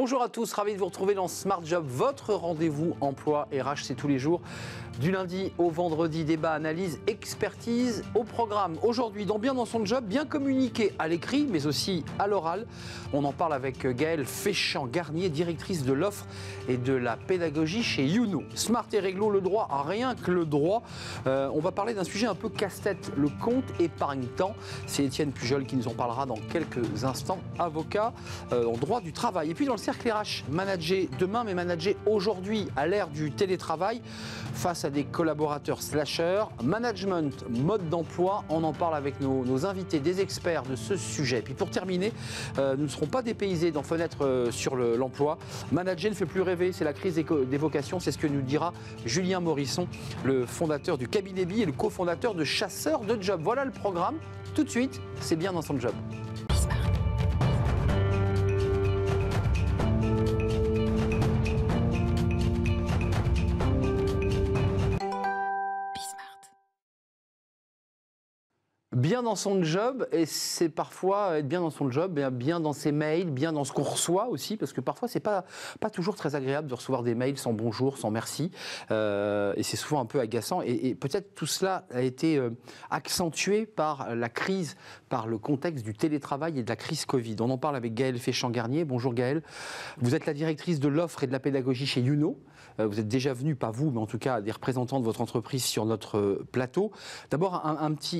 Bonjour à tous, ravi de vous retrouver dans Smart Job, votre rendez-vous emploi RH, c'est tous les jours. Du lundi au vendredi, débat, analyse, expertise au programme. Aujourd'hui, dans Bien dans son job, bien communiqué à l'écrit, mais aussi à l'oral. On en parle avec Gaëlle Féchant-Garnier, directrice de l'offre et de la pédagogie chez Youno. Smart et réglo, le droit, rien que le droit. Euh, on va parler d'un sujet un peu casse-tête, le compte épargne-temps. C'est Étienne Pujol qui nous en parlera dans quelques instants, avocat euh, en droit du travail. Et puis dans le cercle RH, manager demain, mais manager aujourd'hui à l'ère du télétravail face à des collaborateurs slasheurs. Management, mode d'emploi, on en parle avec nos, invités, des experts de ce sujet. Puis pour terminer, euh, nous ne serons pas dépaysés dans Fenêtre euh, sur l'emploi. Manager ne fait plus rêver, c'est la crise des, vocations, c'est ce que nous dira Julien Morisson, le fondateur du cabinet BI et le cofondateur de Chasseurs de Job. Voilà le programme. Tout de suite, c'est bien dans son job. Bien dans son job, et c'est parfois être bien dans son job, bien dans ses mails, bien dans ce qu'on reçoit aussi, parce que parfois c'est pas, pas toujours très agréable de recevoir des mails sans bonjour, sans merci, euh, et c'est souvent un peu agaçant, et, peut-être tout cela a été euh, accentué par la crise, par le contexte du télétravail et de la crise Covid. On en parle avec Gaëlle Féchant-Garnier. Bonjour Gaëlle. Vous êtes la directrice de l'offre et de la pédagogie chez Youno. Euh, vous êtes déjà venu, pas vous, mais en tout cas des représentants de votre entreprise sur notre plateau. D'abord,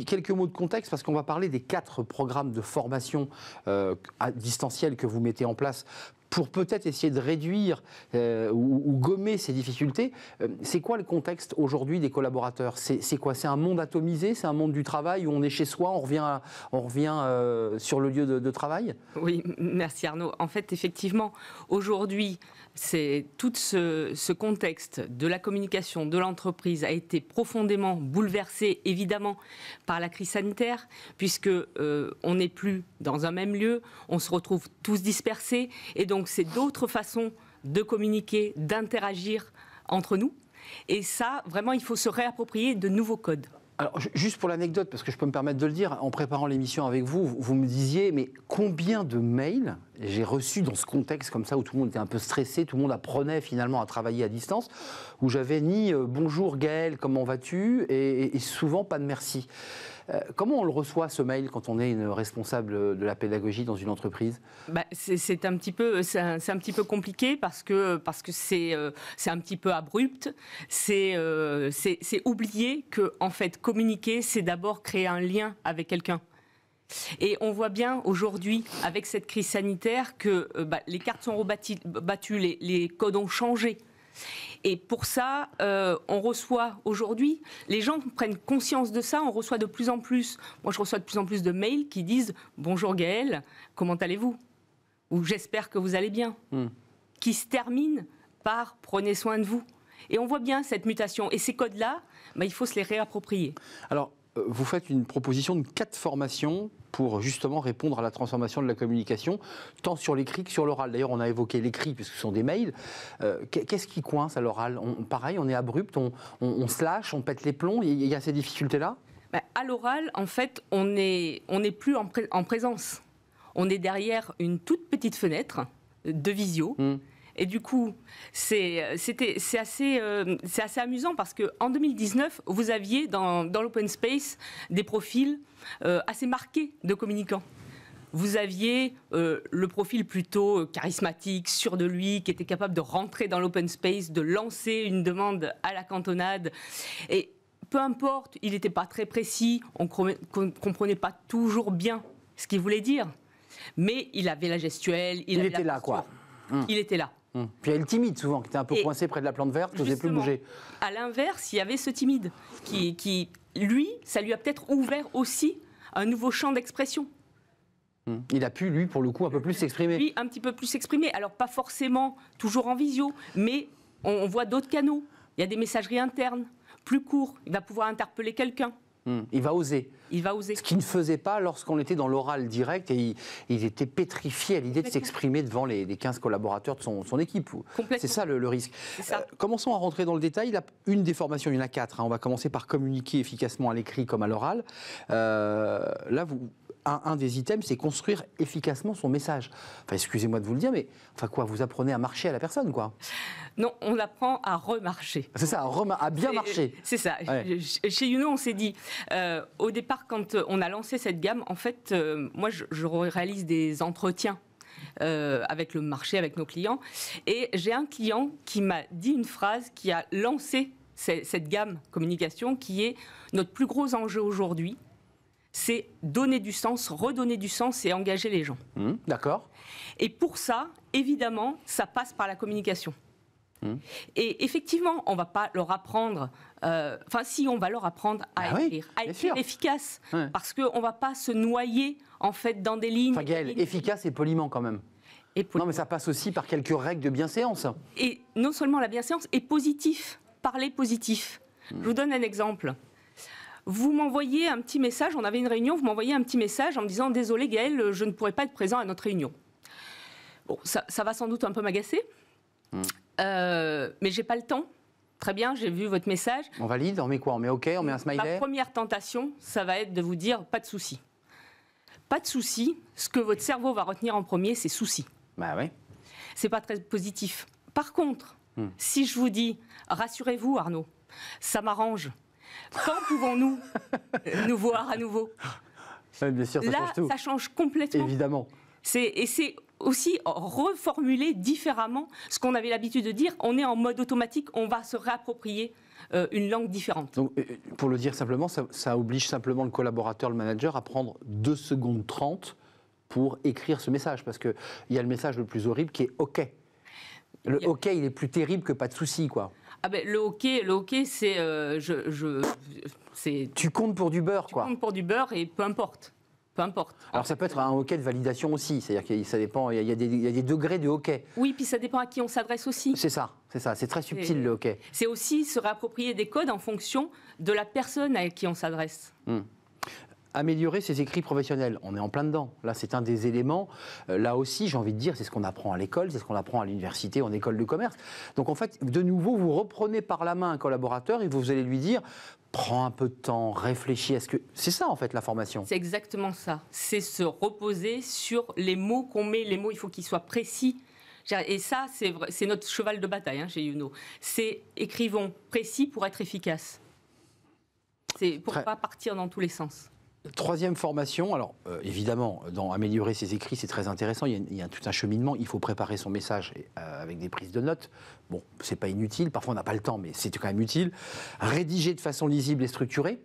quelques mots de contexte, parce qu'on va parler des quatre programmes de formation euh, à distanciel que vous mettez en place pour peut-être essayer de réduire euh, ou, gommer ces difficultés. Euh, c'est quoi le contexte aujourd'hui des collaborateurs? C'est quoi? C'est un monde atomisé? C'est un monde du travail où on est chez soi, on revient, on revient euh, sur le lieu de, travail? Oui, merci Arnaud. En fait, effectivement, aujourd'hui, c'est tout ce, ce, contexte de la communication de l'entreprise a été profondément bouleversé, évidemment, par la crise sanitaire, puisque on n'est plus dans un même lieu, on se retrouve tous dispersés, et donc donc c'est d'autres façons de communiquer, d'interagir entre nous. Et ça, vraiment, il faut se réapproprier de nouveaux codes. Alors, juste pour l'anecdote, parce que je peux me permettre de le dire, en préparant l'émission avec vous, vous me disiez, mais combien de mails j'ai reçu dans ce contexte comme ça, où tout le monde était un peu stressé, tout le monde apprenait finalement à travailler à distance, où j'avais ni euh, bonjour Gaël, comment vas-tu, et, souvent pas de merci. Euh, comment on le reçoit ce mail quand on est une responsable de la pédagogie dans une entreprise? Bah, c'est un petit peu un, petit peu compliqué parce que parce que c'est euh, un petit peu abrupt. C'est euh, c'est oublier que en fait communiquer c'est d'abord créer un lien avec quelqu'un. Et on voit bien aujourd'hui, avec cette crise sanitaire, que bah, les cartes sont rebattues, les, les codes ont changé. Et pour ça, euh, on reçoit aujourd'hui, les gens prennent conscience de ça, on reçoit de plus en plus, moi je reçois de plus en plus de mails qui disent Bonjour Gaël, comment allez-vous? Ou j'espère que vous allez bien. Hmm. Qui se terminent par Prenez soin de vous. Et on voit bien cette mutation. Et ces codes-là, bah, il faut se les réapproprier. Alors, vous faites une proposition de quatre formations pour justement répondre à la transformation de la communication, tant sur l'écrit que sur l'oral. D'ailleurs, on a évoqué l'écrit puisque ce sont des mails. Euh, qu'est-ce qui coince à l'oral? Pareil, on est abrupt, on, on, se lâche, on pète les plombs. Il y a ces difficultés-là? Ben, À l'oral, en fait, on n'est on plus en, en, présence. On est derrière une toute petite fenêtre de visio. Hmm. Et du coup, c'est assez, euh, assez amusant parce qu'en 2019, vous aviez dans, dans l'open space des profils euh, assez marqués de communicants. Vous aviez euh, le profil plutôt charismatique, sûr de lui, qui était capable de rentrer dans l'open space, de lancer une demande à la cantonade. Et peu importe, il n'était pas très précis, on ne comprenait pas toujours bien ce qu'il voulait dire. Mais il avait la gestuelle, il, était là, quoi. Il était là. Hum. Puis il y a le timide souvent, qui était un peu coincé près de la plante verte, qui n'osait plus bouger. À l'inverse, il y avait ce timide, qui, qui lui, ça lui a peut-être ouvert aussi un nouveau champ d'expression. Hum. Il a pu, lui, pour le coup, un peu plus s'exprimer. Lui, un petit peu plus s'exprimer. Alors, pas forcément toujours en visio, mais on, voit d'autres canaux. Il y a des messageries internes, plus courts. Il va pouvoir interpeller quelqu'un. Hmm. Il va oser. Il va oser. Ce qu'il ne faisait pas lorsqu'on était dans l'oral direct et il, était pétrifié à l'idée de s'exprimer devant les, 15 collaborateurs de son, équipe. C'est ça le, risque. Euh, commençons à rentrer dans le détail. Une des formations, il y en a quatre. Hein. On va commencer par communiquer efficacement à l'écrit comme à l'oral. Euh, là, vous, un, des items, c'est construire efficacement son message. Enfin, excusez-moi de vous le dire, mais enfin quoi, vous apprenez à marcher à la personne, quoi Non, on apprend à remarcher. C'est ça, à, bien marcher. C'est ça. Chez Youno, on s'est dit, euh, au départ, quand on a lancé cette gamme, en fait, euh, moi, je, réalise des entretiens euh, avec le marché, avec nos clients. Et j'ai un client qui m'a dit une phrase qui a lancé cette gamme communication qui est notre plus gros enjeu aujourd'hui, c'est donner du sens, redonner du sens et engager les gens. Mmh, d'accord. Et pour ça, évidemment, ça passe par la communication. Mmh. Et effectivement, on ne va pas leur apprendre, euh, enfin si, on va leur apprendre à ah écrire, à écrire efficace, parce qu'on ne va pas se noyer en fait dans des lignes. Enfin, efficace et poliment quand même. Et Non, mais ça passe aussi par quelques règles de bienséance. Et non seulement la bienséance, et positif, parler positif. Mmh. Je vous donne un exemple vous m'envoyez un petit message, on avait une réunion, vous m'envoyez un petit message en me disant Désolé Gaël, je ne pourrais pas être présent à notre réunion. Bon, ça, va sans doute un peu m'agacer, euh, mais j'ai pas le temps. Très bien, j'ai vu votre message. On valide, on met quoi On met OK, on met un smiley Ma première tentation, ça va être de vous dire pas de souci. Pas de souci, ce que votre cerveau va retenir en premier, c'est souci. Bah oui. C'est pas très positif. Par contre, hmm. si je vous dis rassurez-vous Arnaud, ça m'arrange, quand pouvons-nous nous voir à nouveau? Bien sûr, ça Là, change tout. ça change complètement. Évidemment. Et c'est aussi reformuler différemment ce qu'on avait l'habitude de dire. On est en mode automatique, on va se réapproprier euh, une langue différente. Donc, euh, pour le dire simplement, ça, oblige simplement le collaborateur, le manager, à prendre 2 secondes 30 pour écrire ce message. Parce qu'il y a le message le plus horrible qui est OK. Le OK, il est plus terrible que pas de souci, quoi. Ah ben, le hockey, le hockey, c'est, euh, je, je c'est. Tu comptes pour du beurre, quoi. Tu comptes pour du beurre et peu importe. Peu importe. Alors ça peut être un hockey de validation aussi, c'est-à-dire que ça dépend, il y, a des, il y, a des, degrés de hockey. Oui, puis ça dépend à qui on s'adresse aussi. C'est ça, c'est ça, c'est très subtil le hockey. C'est aussi se réapproprier des codes en fonction de la personne à qui on s'adresse. Hmm améliorer ses écrits professionnels. On est en plein dedans. Là, c'est un des éléments. Euh, là aussi, j'ai envie de dire, c'est ce qu'on apprend à l'école, c'est ce qu'on apprend à l'université, en école de commerce. Donc, en fait, de nouveau, vous reprenez par la main un collaborateur et vous allez lui dire prends un peu de temps, réfléchis à ce que. C'est ça, en fait, la formation? C'est exactement ça. C'est se reposer sur les mots qu'on met. Les mots, il faut qu'ils soient précis. Et ça, c'est notre cheval de bataille hein, chez Youno. C'est écrivons précis pour être efficace. C'est pour ne pas partir dans tous les sens. Troisième formation, alors euh, évidemment, dans améliorer ses écrits, c'est très intéressant. Il y, a, tout un cheminement. Il faut préparer son message euh, avec des prises de notes. Bon, c'est pas inutile. Parfois, on n'a pas le temps, mais c'est quand même utile. Rédiger de façon lisible et structurée.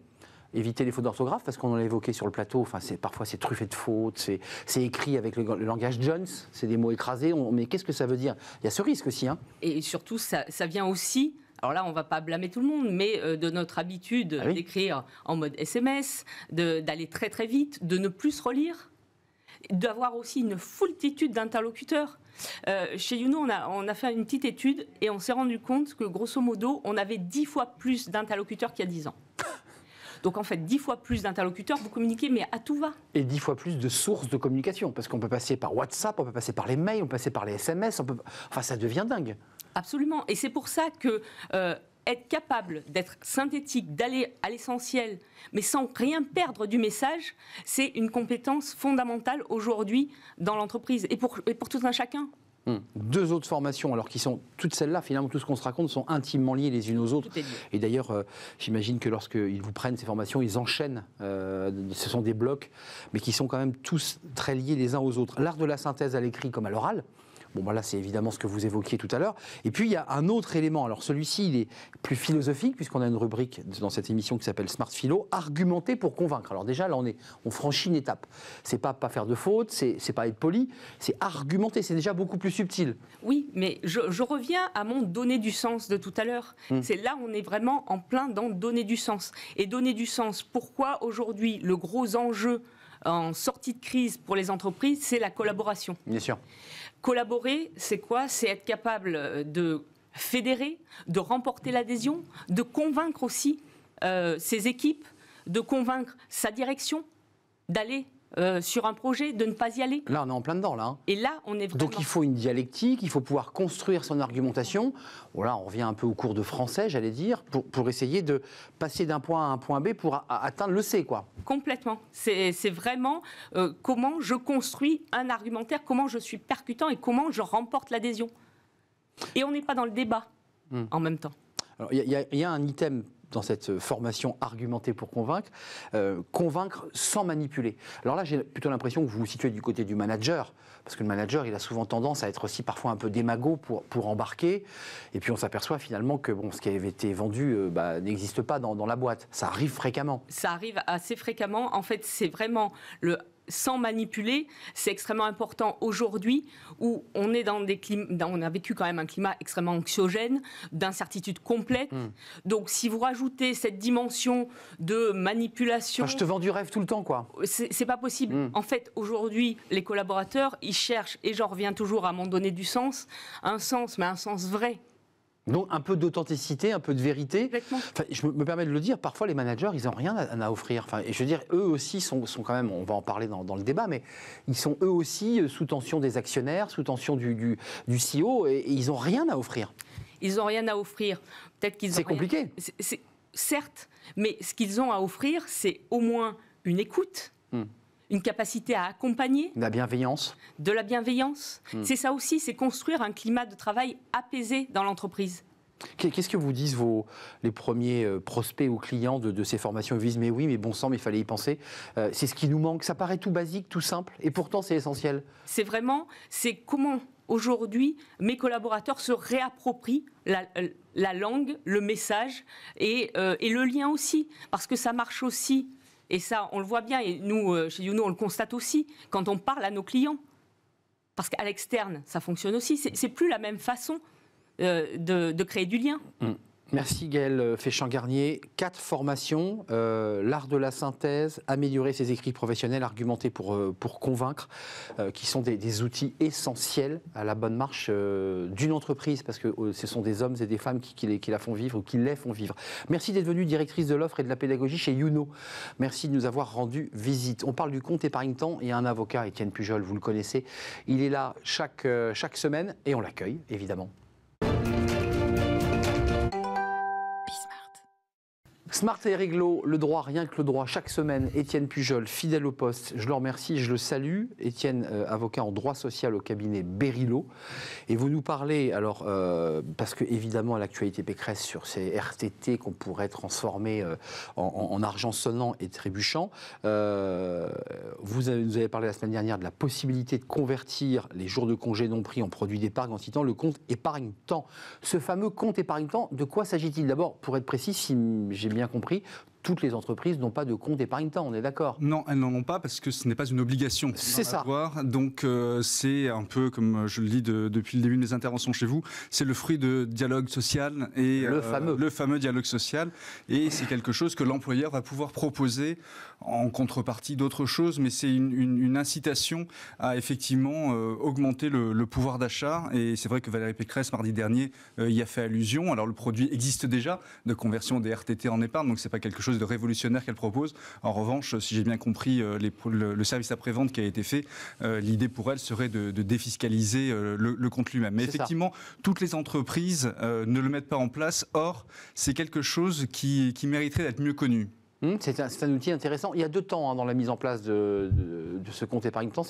Éviter les fautes d'orthographe, parce qu'on l'a évoqué sur le plateau. Enfin, parfois, c'est truffé de fautes. C'est écrit avec le, langage Jones. C'est des mots écrasés. mais qu'est-ce que ça veut dire? Il y a ce risque aussi. Hein. Et surtout, ça vient aussi alors là, on ne va pas blâmer tout le monde, mais euh, de notre habitude ah d'écrire en mode SMS, d'aller très très vite, de ne plus se relire, d'avoir aussi une foultitude d'interlocuteurs. Euh, chez Youno, on a, on a fait une petite étude et on s'est rendu compte que grosso modo, on avait dix fois plus d'interlocuteurs qu'il y a dix ans. Donc en fait, dix fois plus d'interlocuteurs, vous communiquez, mais à tout va. Et dix fois plus de sources de communication, parce qu'on peut passer par WhatsApp, on peut passer par les mails, on peut passer par les SMS, on peut... enfin ça devient dingue. Absolument. Et c'est pour ça que euh, être capable d'être synthétique, d'aller à l'essentiel, mais sans rien perdre du message, c'est une compétence fondamentale aujourd'hui dans l'entreprise et pour, pour tout un chacun. Hmm. Deux autres formations, alors qui sont toutes celles-là, finalement, tout ce qu'on se raconte, sont intimement liées les unes aux autres. Et d'ailleurs, euh, j'imagine que lorsqu'ils vous prennent ces formations, ils enchaînent. Euh, ce sont des blocs, mais qui sont quand même tous très liés les uns aux autres. L'art de la synthèse à l'écrit comme à l'oral, Bon, bah c'est évidemment ce que vous évoquiez tout à l'heure. Et puis, il y a un autre élément. Alors, celui-ci, il est plus philosophique, puisqu'on a une rubrique dans cette émission qui s'appelle Smart Philo, argumenter pour convaincre. Alors, déjà, là, on, est, on franchit une étape. C'est pas pas faire de fautes, c'est pas être poli, c'est argumenter. C'est déjà beaucoup plus subtil. Oui, mais je, reviens à mon donner du sens de tout à l'heure. Hmm. C'est là où on est vraiment en plein dans donner du sens. Et donner du sens, pourquoi aujourd'hui le gros enjeu en sortie de crise pour les entreprises, c'est la collaboration? Bien sûr. Collaborer, c'est quoi? C'est être capable de fédérer, de remporter l'adhésion, de convaincre aussi euh, ses équipes de convaincre sa direction d'aller euh, sur un projet, de ne pas y aller. Là, on est en plein dedans, là. Hein. Et là, on est Donc il faut une dialectique, il faut pouvoir construire son argumentation. Voilà, on revient un peu au cours de français, j'allais dire, pour, pour, essayer de passer d'un point à un point B pour atteindre le C, quoi. Complètement. C'est vraiment euh, comment je construis un argumentaire, comment je suis percutant et comment je remporte l'adhésion. Et on n'est pas dans le débat hmm. en même temps. Il y, y, a un item dans cette formation argumentée pour convaincre, euh, convaincre sans manipuler. Alors là, j'ai plutôt l'impression que vous vous situez du côté du manager, parce que le manager, il a souvent tendance à être aussi parfois un peu démago pour, pour embarquer, et puis on s'aperçoit finalement que bon, ce qui avait été vendu euh, bah, n'existe pas dans, dans la boîte. Ça arrive fréquemment. Ça arrive assez fréquemment. En fait, c'est vraiment le sans manipuler, c'est extrêmement important aujourd'hui où on est dans des on a vécu quand même un climat extrêmement anxiogène, d'incertitude complète. Hmm. Donc si vous rajoutez cette dimension de manipulation, je te vends du rêve tout le temps, quoi. C'est pas possible. Hmm. En fait, aujourd'hui, les collaborateurs, ils cherchent, et j'en reviens toujours à m'en donner du sens, un sens, mais un sens vrai. Donc un peu d'authenticité, un peu de vérité. je me, permets de le dire, parfois les managers, ils n'ont rien à, offrir. Enfin, et je veux dire, eux aussi sont, sont, quand même, on va en parler dans, le débat, mais ils sont eux aussi euh, sous tension des actionnaires, sous tension du, du, du CEO, et, ils n'ont rien à offrir. Ils n'ont rien à offrir. Peut-être qu'ils. C'est compliqué. certes, mais ce qu'ils ont à offrir, c'est au moins une écoute. Hmm une capacité à accompagner. De la bienveillance. De la bienveillance. Hmm. C'est ça aussi, c'est construire un climat de travail apaisé dans l'entreprise. Qu'est-ce que vous disent vos, les premiers euh, prospects ou clients de, ces formations? Ils disent mais oui, mais bon sang, mais il fallait y penser. Euh, c'est ce qui nous manque. Ça paraît tout basique, tout simple, et pourtant c'est essentiel. C'est vraiment, c'est comment aujourd'hui mes collaborateurs se réapproprient la, la langue, le message et, euh, et, le lien aussi, parce que ça marche aussi et ça, on le voit bien, et nous, euh, chez Youno, on le constate aussi, quand on parle à nos clients. Parce qu'à l'externe, ça fonctionne aussi. C'est plus la même façon euh, de, créer du lien. Mmh. Merci Gaël Féchamp-Garnier. Quatre formations, euh, l'art de la synthèse, améliorer ses écrits professionnels, argumenter pour, euh, pour convaincre, euh, qui sont des, outils essentiels à la bonne marche d'une entreprise, parce que ce sont des hommes et des femmes qui, qui, la font vivre ou qui les font vivre. Merci d'être venue directrice de l'offre et de la pédagogie chez Youno. Merci de nous avoir rendu visite. On parle du compte épargne-temps et un avocat, Étienne Pujol, vous le connaissez. Il est là chaque, chaque semaine et on l'accueille, évidemment. Smart et réglo, le droit, rien que le droit, chaque semaine, Étienne Pujol, fidèle au poste, je le remercie, je le salue. Étienne, euh, avocat en droit social au cabinet Berilo. Et vous nous parlez, alors, euh, parce que évidemment, l'actualité Pécresse sur ces RTT qu'on pourrait transformer euh, en, argent sonnant et trébuchant, vous avez, nous avez parlé la semaine dernière de la possibilité de convertir les jours de congé non pris en produits d'épargne en citant le compte épargne-temps. Ce fameux compte épargne-temps, de quoi s'agit-il? D'abord, pour être précis, si j'ai bien compris, toutes les entreprises n'ont pas de compte épargne-temps, on est d'accord? Non, elles n'en ont pas parce que ce n'est pas une obligation. C'est ça. Donc euh, c'est un peu, comme je le dis depuis le début de mes interventions chez vous, c'est le fruit de dialogue social et le, euh, fameux. le fameux dialogue social. Et c'est quelque chose que l'employeur va pouvoir proposer en contrepartie d'autres choses, mais c'est une, incitation à effectivement euh, augmenter le, pouvoir d'achat. Et c'est vrai que Valérie Pécresse, mardi dernier, y a fait allusion. Alors le produit existe déjà de conversion des RTT en épargne, donc c'est pas quelque chose de révolutionnaire qu'elle propose. En revanche, si j'ai bien compris euh, le, service après-vente qui a été fait, euh, l'idée pour elle serait de, défiscaliser euh, le, compte lui-même. Mais effectivement, toutes les entreprises ne le mettent pas en place. Or, c'est quelque chose qui mériterait d'être mieux connu. Hmm, c'est un, outil intéressant. Il y a deux temps hein, dans la mise en place de, ce compte épargne-temps.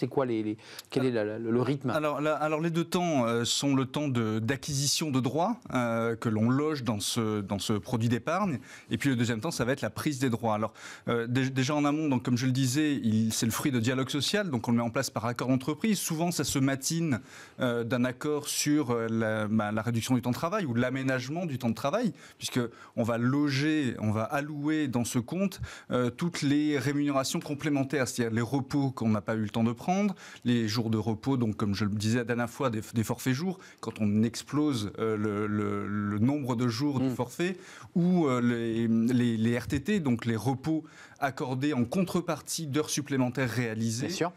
Quel est le rythme? Alors, les deux temps euh, sont le temps d'acquisition de, droits euh, que l'on loge dans ce, produit d'épargne, et puis le deuxième temps, ça va être la prise des droits. Alors euh, déjà en amont, donc comme je le disais, c'est le fruit de dialogue social, donc on le met en place par accord d'entreprise. Souvent, ça se matine d'un accord sur la, bah, la, réduction du temps de travail ou l'aménagement du temps de travail, puisque on va loger, on va allouer dans ce compte euh, toutes les rémunérations complémentaires, c'est-à-dire les repos qu'on n'a pas eu le temps de prendre, les jours de repos, donc comme je le disais la dernière fois, des, forfaits jours, quand on explose euh, le, nombre de jours du mm. forfait, ou euh, les, RTT, donc les repos accordés en contrepartie d'heures supplémentaires réalisées. Bien sûr.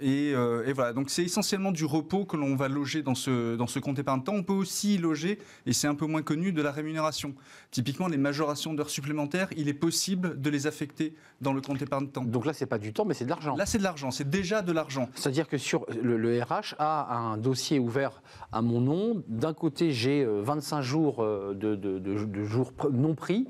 et, et, voilà, donc c'est essentiellement du repos que l'on va loger dans ce, dans ce compte épargne-temps. On peut aussi loger, et c'est un peu moins connu, de la rémunération. Typiquement, les majorations d'heures supplémentaires, il est possible de les affecter dans le compte épargne temps. Donc là, c'est pas du temps, mais c'est de l'argent. Là, c'est de l'argent, c'est déjà de l'argent. C'est-à-dire que sur le, le RH a un dossier ouvert à mon nom. D'un côté, j'ai euh, 25 jours euh, de, de- de- de jours non pris.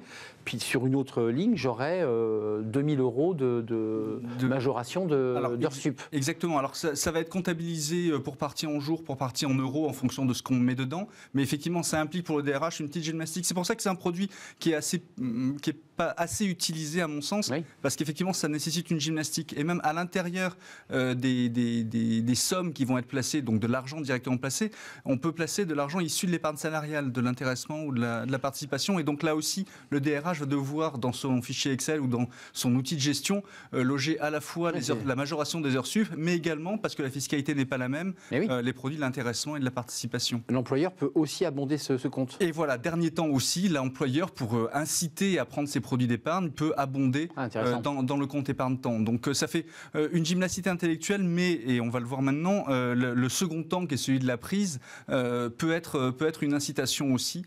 Puis sur une autre ligne, j'aurais euh, 2000 euros de, de De- majoration d'heures sup. Exactement. Alors ça, ça va être comptabilisé euh, pour partie en jours, pour partie en euros, en fonction de ce qu'on met dedans. Mais effectivement, ça implique pour le DRH une petite gymnastique. C'est pour ça que c'est un produit qui est assez, hum, qui est pas assez utilisé à mon sens, Oui. parce qu'effectivement, ça nécessite une gymnastique. Et même à l'intérieur euh, des, des- des- des sommes qui vont être placées, donc de l'argent directement placé, on peut placer de l'argent issu de l'épargne salariale, de l'intéressement ou de la, de la participation. Et donc là aussi, le DRH va devoir, dans son fichier Excel ou dans son outil de gestion, euh, loger à la fois les Ok. heures- la majoration des heures sup, mais également, parce que la fiscalité n'est pas la même, oui. euh, les produits de l'intéressement et de la participation. L'employeur peut aussi abonder ce, ce compte. Et voilà, dernier temps aussi, l'employeur, pour euh, inciter à prendre ses produits d'épargne, peut abonder Ah, dans, dans le compte épargne temps. Donc ça fait une gymnastique intellectuelle, mais, et on va le voir maintenant, le, le second temps, qui est celui de la prise, peut, être, peut être une incitation aussi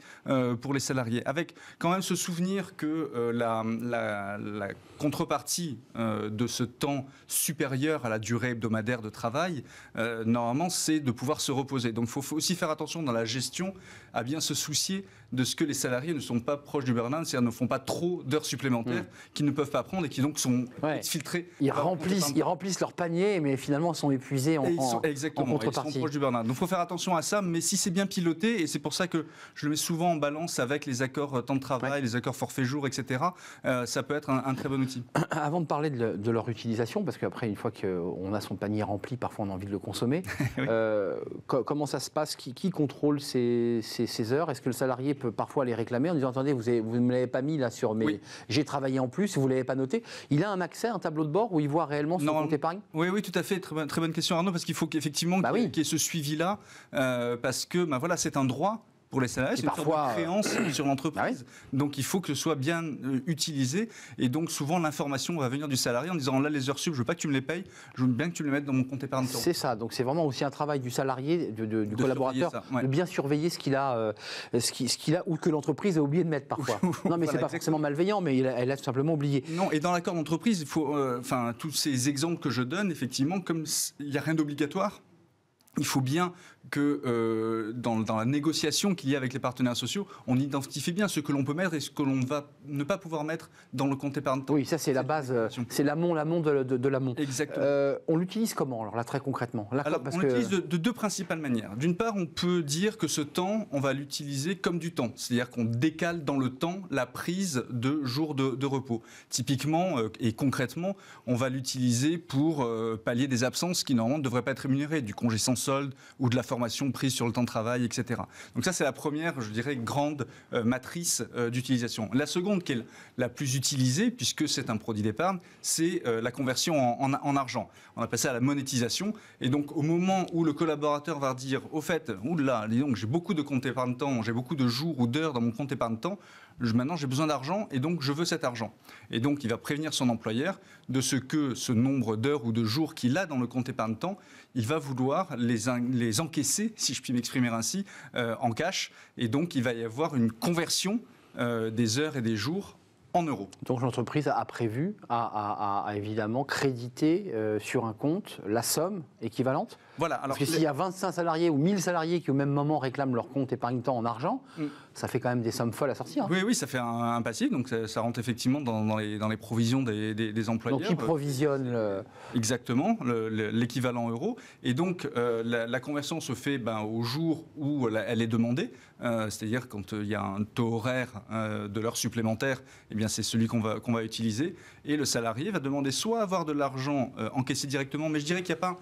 pour les salariés. Avec quand même se souvenir que euh, la, la- contrepartie euh, de ce temps supérieur à la durée hebdomadaire de travail, euh, normalement, c'est de pouvoir se reposer. Donc il faut aussi faire attention dans la gestion à bien se soucier de ce que les salariés ne sont pas proches du burn-out, c'est-à-dire ne font pas trop d'heures supplémentaires qu'ils ne peuvent pas prendre et qui donc sont Ouais. exfiltrés. Ils remplissent, épargne ils remplissent leur panier, mais finalement sont épuisés en, et ils sont, exactement, en ils sont contrepartie. proches du burn-out. Donc il faut faire attention à ça, mais si c'est bien piloté, et c'est pour ça que je le mets souvent en balance avec les accords euh, temps de travail, les accords forfait jour, etc., euh, ça peut être un, un très bon outil. Avant de parler de, le- de leur utilisation, parce qu'après, une fois qu'on a son panier rempli, parfois on a envie de le consommer, Oui. euh, co- comment ça se passe? Qui, qui contrôle ces, ces- ces heures Est-ce que le salarié peut parfois les réclamer en disant Attendez, vous ne vous me l'avez pas mis là sur mes. Oui. J'ai travaillé en plus, vous ne l'avez pas noté Il a un accès à un tableau de bord où il voit réellement son Normalement- compte épargne? Oui, oui, tout à fait. Très, bonne- très bonne question, Arnaud, parce qu'il faut qu'effectivement Bah qu'il y ait- oui. qu'il y ait ce suivi-là, euh, parce que bah, voilà, c'est un droit pour les salariés, c'est une sorte de créance sur l'entreprise. Donc il faut que ce soit bien euh, utilisé. Et donc souvent l'information va venir du salarié en disant là les heures sub, je veux pas que tu me les payes, je veux bien que tu me les mettes dans mon compte épargne temps. C'est ça, donc c'est vraiment aussi un travail du salarié, de- de- du De collaborateur, surveiller ça, ouais. de bien surveiller ce qu'il a, euh, ce qui- ce qu'il a ou que l'entreprise a oublié de mettre parfois. non, mais Voilà, c'est pas exactement. forcément malveillant, mais elle a tout simplement oublié. Non, et dans l'accord d'entreprise, il faut, euh, enfin, tous ces exemples que je donne, effectivement, comme il n'y a rien d'obligatoire, il faut bien que euh, dans, dans la négociation qu'il y a avec les partenaires sociaux, on identifie bien ce que l'on peut mettre et ce que l'on va ne pas pouvoir mettre dans le compte épargne temps. Oui, ça c'est la base, euh, c'est l'amont, l'amont de, de- de l'amont. Exactement. Euh, on l'utilise comment alors là très concrètement? Là, Alors, parce on que- l'utilise de, de deux principales manières. D'une part, on peut dire que ce temps, on va l'utiliser comme du temps. C'est-à-dire qu'on décale dans le temps la prise de jours de, repos. Typiquement et concrètement, on va l'utiliser pour pallier des absences qui normalement ne devraient pas être rémunérées, du congé sans solde ou de la formation prise sur le temps de travail, etc. Donc ça, c'est la première, je dirais, grande euh, matrice euh, d'utilisation. La seconde, qui est la plus utilisée, puisque c'est un produit d'épargne, c'est euh, la conversion en, en- en argent. On a passé à la monétisation. Et donc, au moment où le collaborateur va dire, au fait, oula, dis donc, j'ai beaucoup de comptes épargne temps, j'ai beaucoup de jours ou d'heures dans mon compte épargne temps, maintenant j'ai besoin d'argent et donc je veux cet argent. Et donc, il va prévenir son employeur de ce que ce nombre d'heures ou de jours qu'il a dans le compte épargne temps, il va vouloir les, les encaisser, si je puis m'exprimer ainsi, euh, en cash. Et donc, il va y avoir une conversion euh, des heures et des jours en euros. Donc l'entreprise a prévu, a évidemment crédité euh, sur un compte la somme équivalente? Voilà. Alors, Parce que s'il y a 25 salariés ou 1000 salariés qui au même moment réclament leur compte épargne-temps en argent, Mm. ça fait quand même des sommes folles à sortir. hein. Oui, oui, ça fait un, un passif, donc ça, ça rentre effectivement dans, dans les, dans les provisions des, des- des employeurs. Donc qui provisionne le... Exactement, le- le- l'équivalent euro. Et donc, euh, la, la conversion se fait ben, au jour où elle est demandée, euh, c'est-à-dire quand euh, il y a un taux horaire euh, de l'heure supplémentaire, eh bien c'est celui qu'on va, qu'on va utiliser. Et le salarié va demander soit avoir de l'argent encaissé directement, mais je dirais qu'il n'y a pas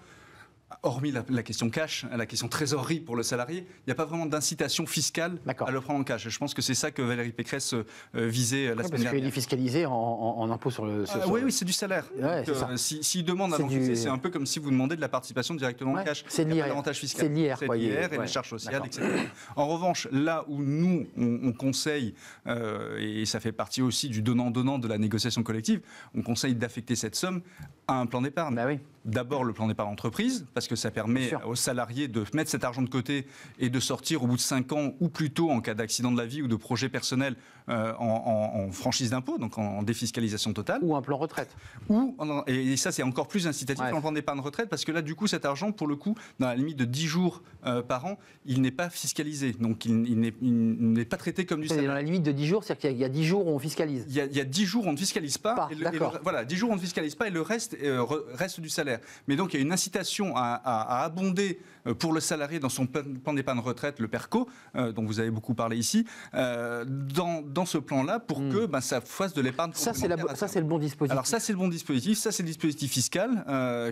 hormis la, la question cash, la question trésorerie pour le salarié, il n'y a pas vraiment d'incitation fiscale à le prendre en cash. Je pense que c'est ça que Valérie Pécresse euh, visait euh, la Ouais, semaine parce qu'il dernière. est fiscalisé en, en- en impôt sur le... sur- Ah, sur- oui, oui, c'est du salaire. Ouais, euh, si- S'il demande à l'entreprise, du- c'est un peu comme si vous demandez de la participation directement Ouais, en cash. c'est d'avantage fiscal. C'est l'IR, C'est l'IR et ouais. les charges sociales, etc. En revanche, là où nous, on, on conseille, euh, et ça fait partie aussi du donnant-donnant de la négociation collective, on conseille d'affecter cette somme à un plan d'épargne. Bah oui. D'abord le plan d'épargne entreprise, parce que ça permet aux salariés de mettre cet argent de côté et de sortir au bout de 5 ans, ou plutôt en cas d'accident de la vie ou de projet personnel, en, franchise d'impôt, donc en, défiscalisation totale. Ou un plan retraite. Ou, et ça c'est encore plus incitatif ouais. en plan d'épargne retraite, parce que là, du coup, cet argent, pour le coup, dans la limite de 10 jours par an, il n'est pas fiscalisé. Donc il, n'est pas traité comme du salaire. Dans la limite de 10 jours, c'est-à-dire qu'il y a 10 jours où on fiscalise. Il y a, il y a 10 jours où on ne fiscalise pas. voilà, 10 jours où on ne fiscalise pas et le reste reste du salaire. Mais donc il y a une incitation à, abonder euh, pour le salarié dans son plan d'épargne retraite, le PERCO, euh, dont vous avez beaucoup parlé ici, euh, dans, dans, ce plan-là pour hmm. que ben, ça fasse de l'épargne. Ça, c'est ça, c'est le bon dispositif. Alors ça, c'est le bon dispositif. Ça, c'est le dispositif fiscal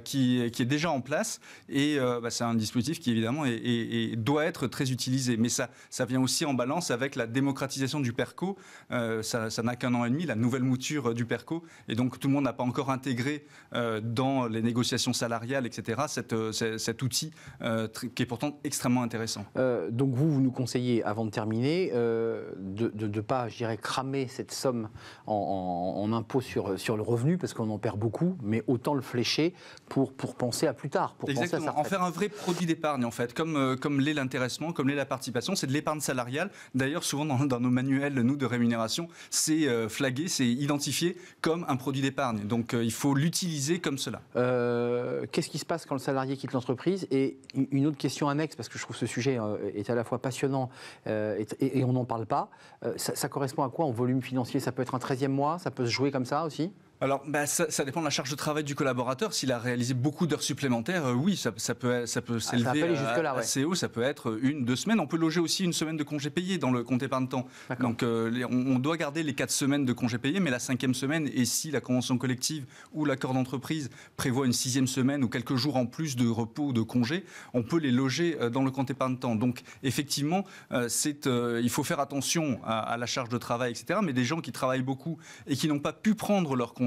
qui, qui, est déjà en place et ben, c'est un dispositif qui évidemment est, doit être très utilisé. Mais ça, ça vient aussi en balance avec la démocratisation du PERCO. ça n'a qu'un an et demi, la nouvelle mouture du PERCO, et donc tout le monde n'a pas encore intégré dans les négociations salariales, etc., cette, cet outil qui est pourtant extrêmement intéressant. Euh, donc vous, vous nous conseillez, avant de terminer, euh, de ne pas, je dirais, cramer cette somme en, en, impôt sur, sur le revenu, parce qu'on en perd beaucoup, mais autant le flécher pour, pour penser à plus tard. Pour Exactement, penser à en faire un vrai produit d'épargne, en fait, comme, euh, comme l'est l'intéressement, comme l'est la participation, c'est de l'épargne salariale. D'ailleurs, souvent dans, dans, nos manuels, nous, de rémunération, c'est flagué, c'est identifié comme un produit d'épargne. Donc il faut l'utiliser comme cela. Qu'est-ce qui se passe quand le salarié quitte l'entreprise? Et une autre question annexe, parce que je trouve ce sujet euh, est à la fois passionnant euh, et, on n'en parle pas. Euh, ça, ça, correspond à quoi en volume financier? Ça peut être un 13e mois Ça peut se jouer comme ça aussi? Alors, bah, ça, dépend de la charge de travail du collaborateur. S'il a réalisé beaucoup d'heures supplémentaires, euh, oui, ça, peut, ça peut ah, s'élever à, assez haut. Ça peut être une, deux semaines. On peut loger aussi une semaine de congé payé dans le compte épargne temps. Donc, euh, on, doit garder les quatre semaines de congé payé, mais la cinquième semaine, et si la convention collective ou l'accord d'entreprise prévoit une sixième semaine ou quelques jours en plus de repos ou de congé, on peut les loger euh, dans le compte épargne temps. Donc, effectivement, c'est, il faut faire attention à, à la charge de travail, etc. Mais des gens qui travaillent beaucoup et qui n'ont pas pu prendre leur congé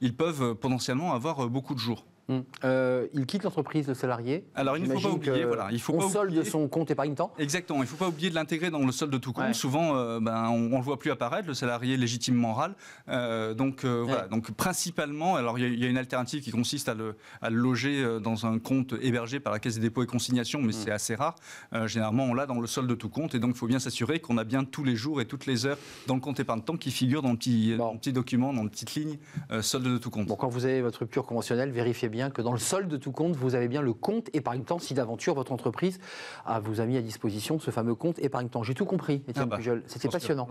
ils peuvent euh, potentiellement avoir euh, beaucoup de jours. Hum. Euh, il quitte l'entreprise, le salarié. Alors il ne faut pas oublier, voilà, il faut on pas solde son compte épargne-temps. Exactement, il ne faut pas oublier de l'intégrer dans le solde de tout compte. Souvent, euh, ben, on ne le voit plus apparaître, le salarié légitimement râle. Euh, donc voilà, donc principalement, alors il y, a une alternative qui consiste à le, à le, loger dans un compte hébergé par la Caisse des dépôts et consignations, mais hum. c'est assez rare. généralement, on l'a dans le solde de tout compte, et donc il faut bien s'assurer qu'on a bien tous les jours et toutes les heures dans le compte épargne-temps qui figure dans le petit, petit document, dans une petite ligne solde de tout compte. Bon, quand vous avez votre rupture conventionnelle, vérifiez bien que dans le solde tout compte, vous avez bien le compte épargne-temps si d'aventure votre entreprise vous a mis à disposition ce fameux compte épargne-temps. J'ai tout compris, Étienne ah bah, Pujol. C'était passionnant.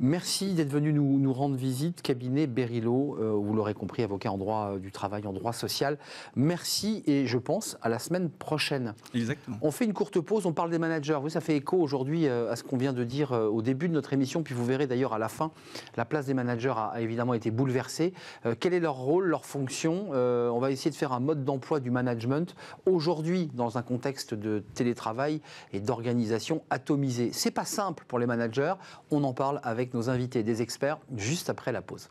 Merci d'être venu nous, nous, rendre visite. Cabinet Berilo, euh, vous l'aurez compris, avocat en droit euh, du travail, en droit social. Merci et je pense à la semaine prochaine. Exactement. On fait une courte pause, on parle des managers. Vous, ça fait écho aujourd'hui euh, à ce qu'on vient de dire au début de notre émission, puis vous verrez d'ailleurs à la fin, la place des managers a, évidemment été bouleversée. quel est leur rôle, leur fonction On va essayer de faire un mode d'emploi du management aujourd'hui dans un contexte de télétravail et d'organisation atomisée. C'est pas simple pour les managers. On en parle avec nos invités des experts juste après la pause.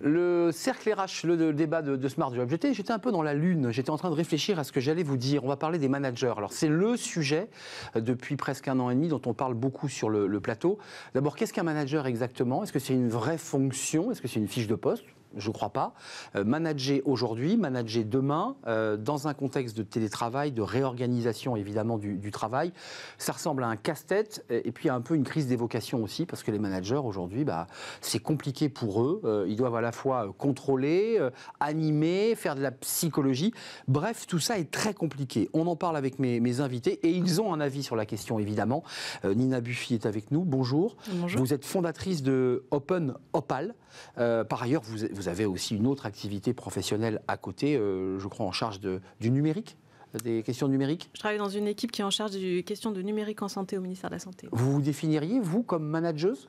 Le cercle RH, le, débat de, Smart Job, j'étais un peu dans la lune, j'étais en train de réfléchir à ce que j'allais vous dire. On va parler des managers. Alors c'est le sujet euh, depuis presque un an et demi dont on parle beaucoup sur le plateau. D'abord, qu'est-ce qu'un manager exactement? Est-ce que c'est une vraie fonction? Est-ce que c'est une fiche de poste? Je ne crois pas. Euh, manager aujourd'hui, manager demain, euh, dans un contexte de télétravail, de réorganisation évidemment du, travail, ça ressemble à un casse-tête et puis à un peu une crise d'évocation aussi, parce que les managers aujourd'hui, bah, c'est compliqué pour eux. Euh, ils doivent à la fois contrôler, animer, faire de la psychologie. Bref, tout ça est très compliqué. On en parle avec mes, invités et ils ont un avis sur la question évidemment. Nina Buffy est avec nous. Bonjour. Bonjour. Vous êtes fondatrice de Open Opal. par ailleurs, vous, vous vous avez aussi une autre activité professionnelle à côté, euh, je crois en charge de, du numérique des questions numériques Je travaille dans une équipe qui est en charge des questions de numérique en santé au ministère de la Santé. Vous vous définiriez, vous, comme manageuse?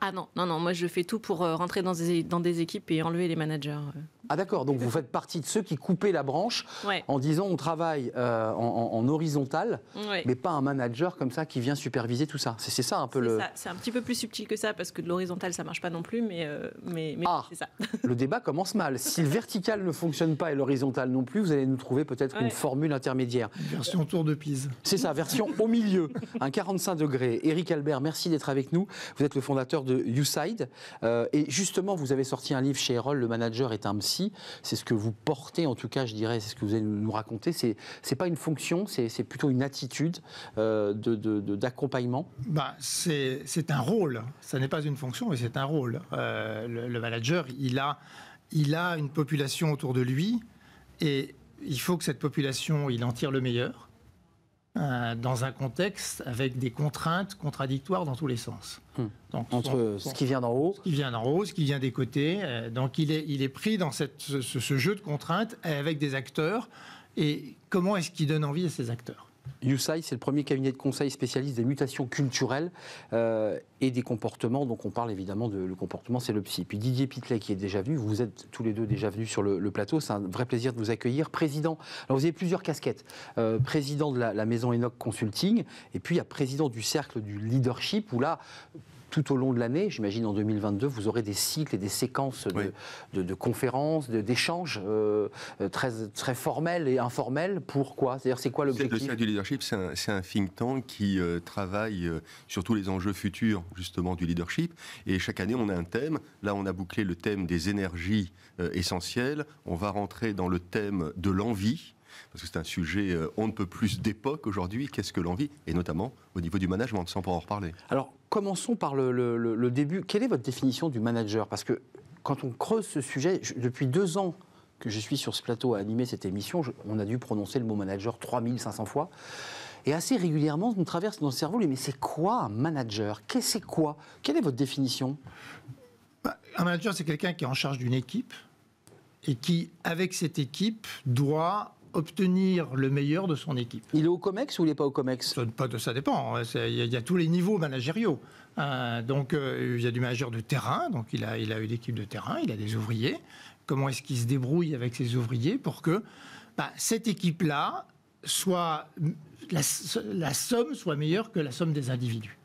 Ah non, non, non, moi je fais tout pour euh, rentrer dans des, dans des équipes et enlever les managers. Euh. Ah d'accord, donc vous faites partie de ceux qui coupaient la branche en disant on travaille euh, en, horizontal, mais pas un manager comme ça qui vient superviser tout ça. C'est ça un peu le... C'est un petit peu plus subtil que ça, parce que de l'horizontal ça marche pas non plus, mais, mais, ah, c'est ça. le débat commence mal. Si le vertical ne fonctionne pas et l'horizontal non plus, vous allez nous trouver peut-être une formule intermédiaire. version tour de Pise. C'est ça, version au milieu, un 45 degrés. Éric Albert, merci d'être avec nous. Vous êtes le fondateur fondateur de YouSide. Euh, et justement, vous avez sorti un livre chez Erol, Le manager est un psy. C'est ce que vous portez, en tout cas, je dirais, c'est ce que vous allez nous raconter. C'est n'est pas une fonction, c'est plutôt une attitude d'accompagnement. Bah, c'est un rôle. Ça n'est pas une fonction, mais c'est un rôle. Le, le, manager, il a, il a une population autour de lui et il faut que cette population, il en tire le meilleur. Euh, dans un contexte avec des contraintes contradictoires dans tous les sens. Hmm. Donc, Entre ce qui vient d'en haut. Ce qui vient d'en haut, ce qui vient des côtés. Euh, donc il est, il est pris dans cette, ce, jeu de contraintes avec des acteurs. Et comment est-ce qu'il donne envie à ces acteurs? USAI, c'est le premier cabinet de conseil spécialiste des mutations culturelles euh, et des comportements. Donc on parle évidemment de le comportement, c'est le psy. Puis Didier Pitlet qui est déjà venu, vous êtes tous les deux déjà venus sur le, plateau, c'est un vrai plaisir de vous accueillir. Président, alors vous avez plusieurs casquettes. Euh, président de la, la maison Enoch Consulting, et puis il y a président du cercle du leadership, où là, tout au long de l'année, j'imagine en 2022, vous aurez des cycles et des séquences de, conférences, d'échanges euh, très, très formels et informels. Pourquoi? C'est-à-dire, c'est quoi l'objectif Le cercle du leadership, c'est un, think tank qui euh, travaille euh, sur tous les enjeux futurs, justement, du leadership. Et chaque année, on a un thème. Là, on a bouclé le thème des énergies essentielles. On va rentrer dans le thème de l'envie parce que c'est un sujet on ne peut plus d'époque aujourd'hui. Qu'est-ce que l'envie Et notamment au niveau du management, sans pour en reparler. Alors, commençons par le, début. Quelle est votre définition du manager? Parce que quand on creuse ce sujet, depuis deux ans que je suis sur ce plateau à animer cette émission, on a dû prononcer le mot manager 3500 fois. Et assez régulièrement, on traverse dans le cerveau, mais c'est quoi un manager? Qu'est-ce c'est quoi? Quelle est votre définition? Bah, Un manager, c'est quelqu'un qui est en charge d'une équipe et qui, avec cette équipe, doit obtenir le meilleur de son équipe. Il est au COMEX ou il n'est pas au COMEX? Ça, ça dépend. Hein. Il y, a tous les niveaux managériaux. Euh, donc, euh, il y a du manager de terrain. Donc, il a, il a une équipe de terrain. Il a des ouvriers. Comment est-ce qu'il se débrouille avec ses ouvriers pour que bah, cette équipe-là soit la, somme soit meilleure que la somme des individus?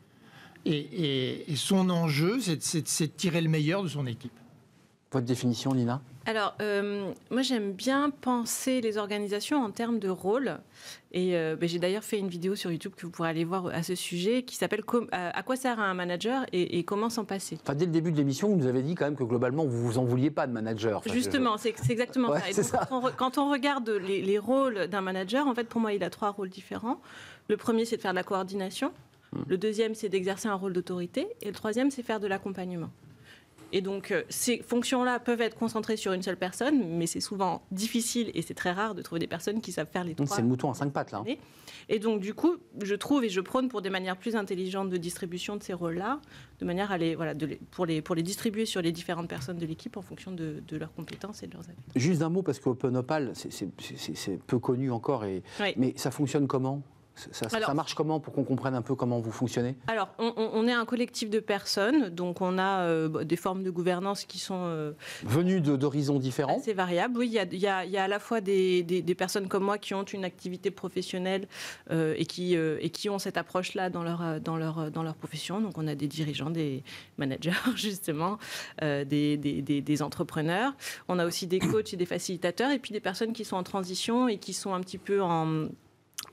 Et, son enjeu, c'est de tirer le meilleur de son équipe. Votre définition, Nina alors, euh, moi, j'aime bien penser les organisations en termes de rôle. Et euh, ben, j'ai d'ailleurs fait une vidéo sur YouTube que vous pourrez aller voir à ce sujet qui s'appelle À quoi sert un manager et, comment s'en passer? Enfin, Dès le début de l'émission, vous nous avez dit quand même que globalement, vous vous en vouliez pas de manager. Justement, c'est exactement ça. Quand, on, regarde les, les rôles d'un manager, en fait, pour moi, il a trois rôles différents. Le premier, c'est de faire de la coordination. Hmm. Le deuxième, c'est d'exercer un rôle d'autorité. Et le troisième, c'est faire de l'accompagnement. Et donc, euh, ces fonctions-là peuvent être concentrées sur une seule personne, mais c'est souvent difficile et c'est très rare de trouver des personnes qui savent faire les trois. C'est le mouton à cinq pattes, là. Et donc, du coup, je trouve et je prône pour des manières plus intelligentes de distribution de ces rôles-là, de manière à les, voilà, de pour, les, pour les distribuer sur les différentes personnes de l'équipe en fonction de, leurs compétences et de leurs avis. Juste un mot, parce qu'OpenOpal, c'est peu connu encore, et, mais ça fonctionne comment? Ça, marche comment pour qu'on comprenne un peu comment vous fonctionnez? Alors, on, est un collectif de personnes, donc on a euh, des formes de gouvernance qui sont... Euh, Venues d'horizons différents C'est variable, oui. Il y, a, à la fois des, personnes comme moi qui ont une activité professionnelle euh, et, qui, et qui ont cette approche-là dans leur, dans, leur, dans leur profession. Donc on a des dirigeants, des managers, justement, des, des entrepreneurs. On a aussi des coachs et des facilitateurs, et puis des personnes qui sont en transition et qui sont un petit peu en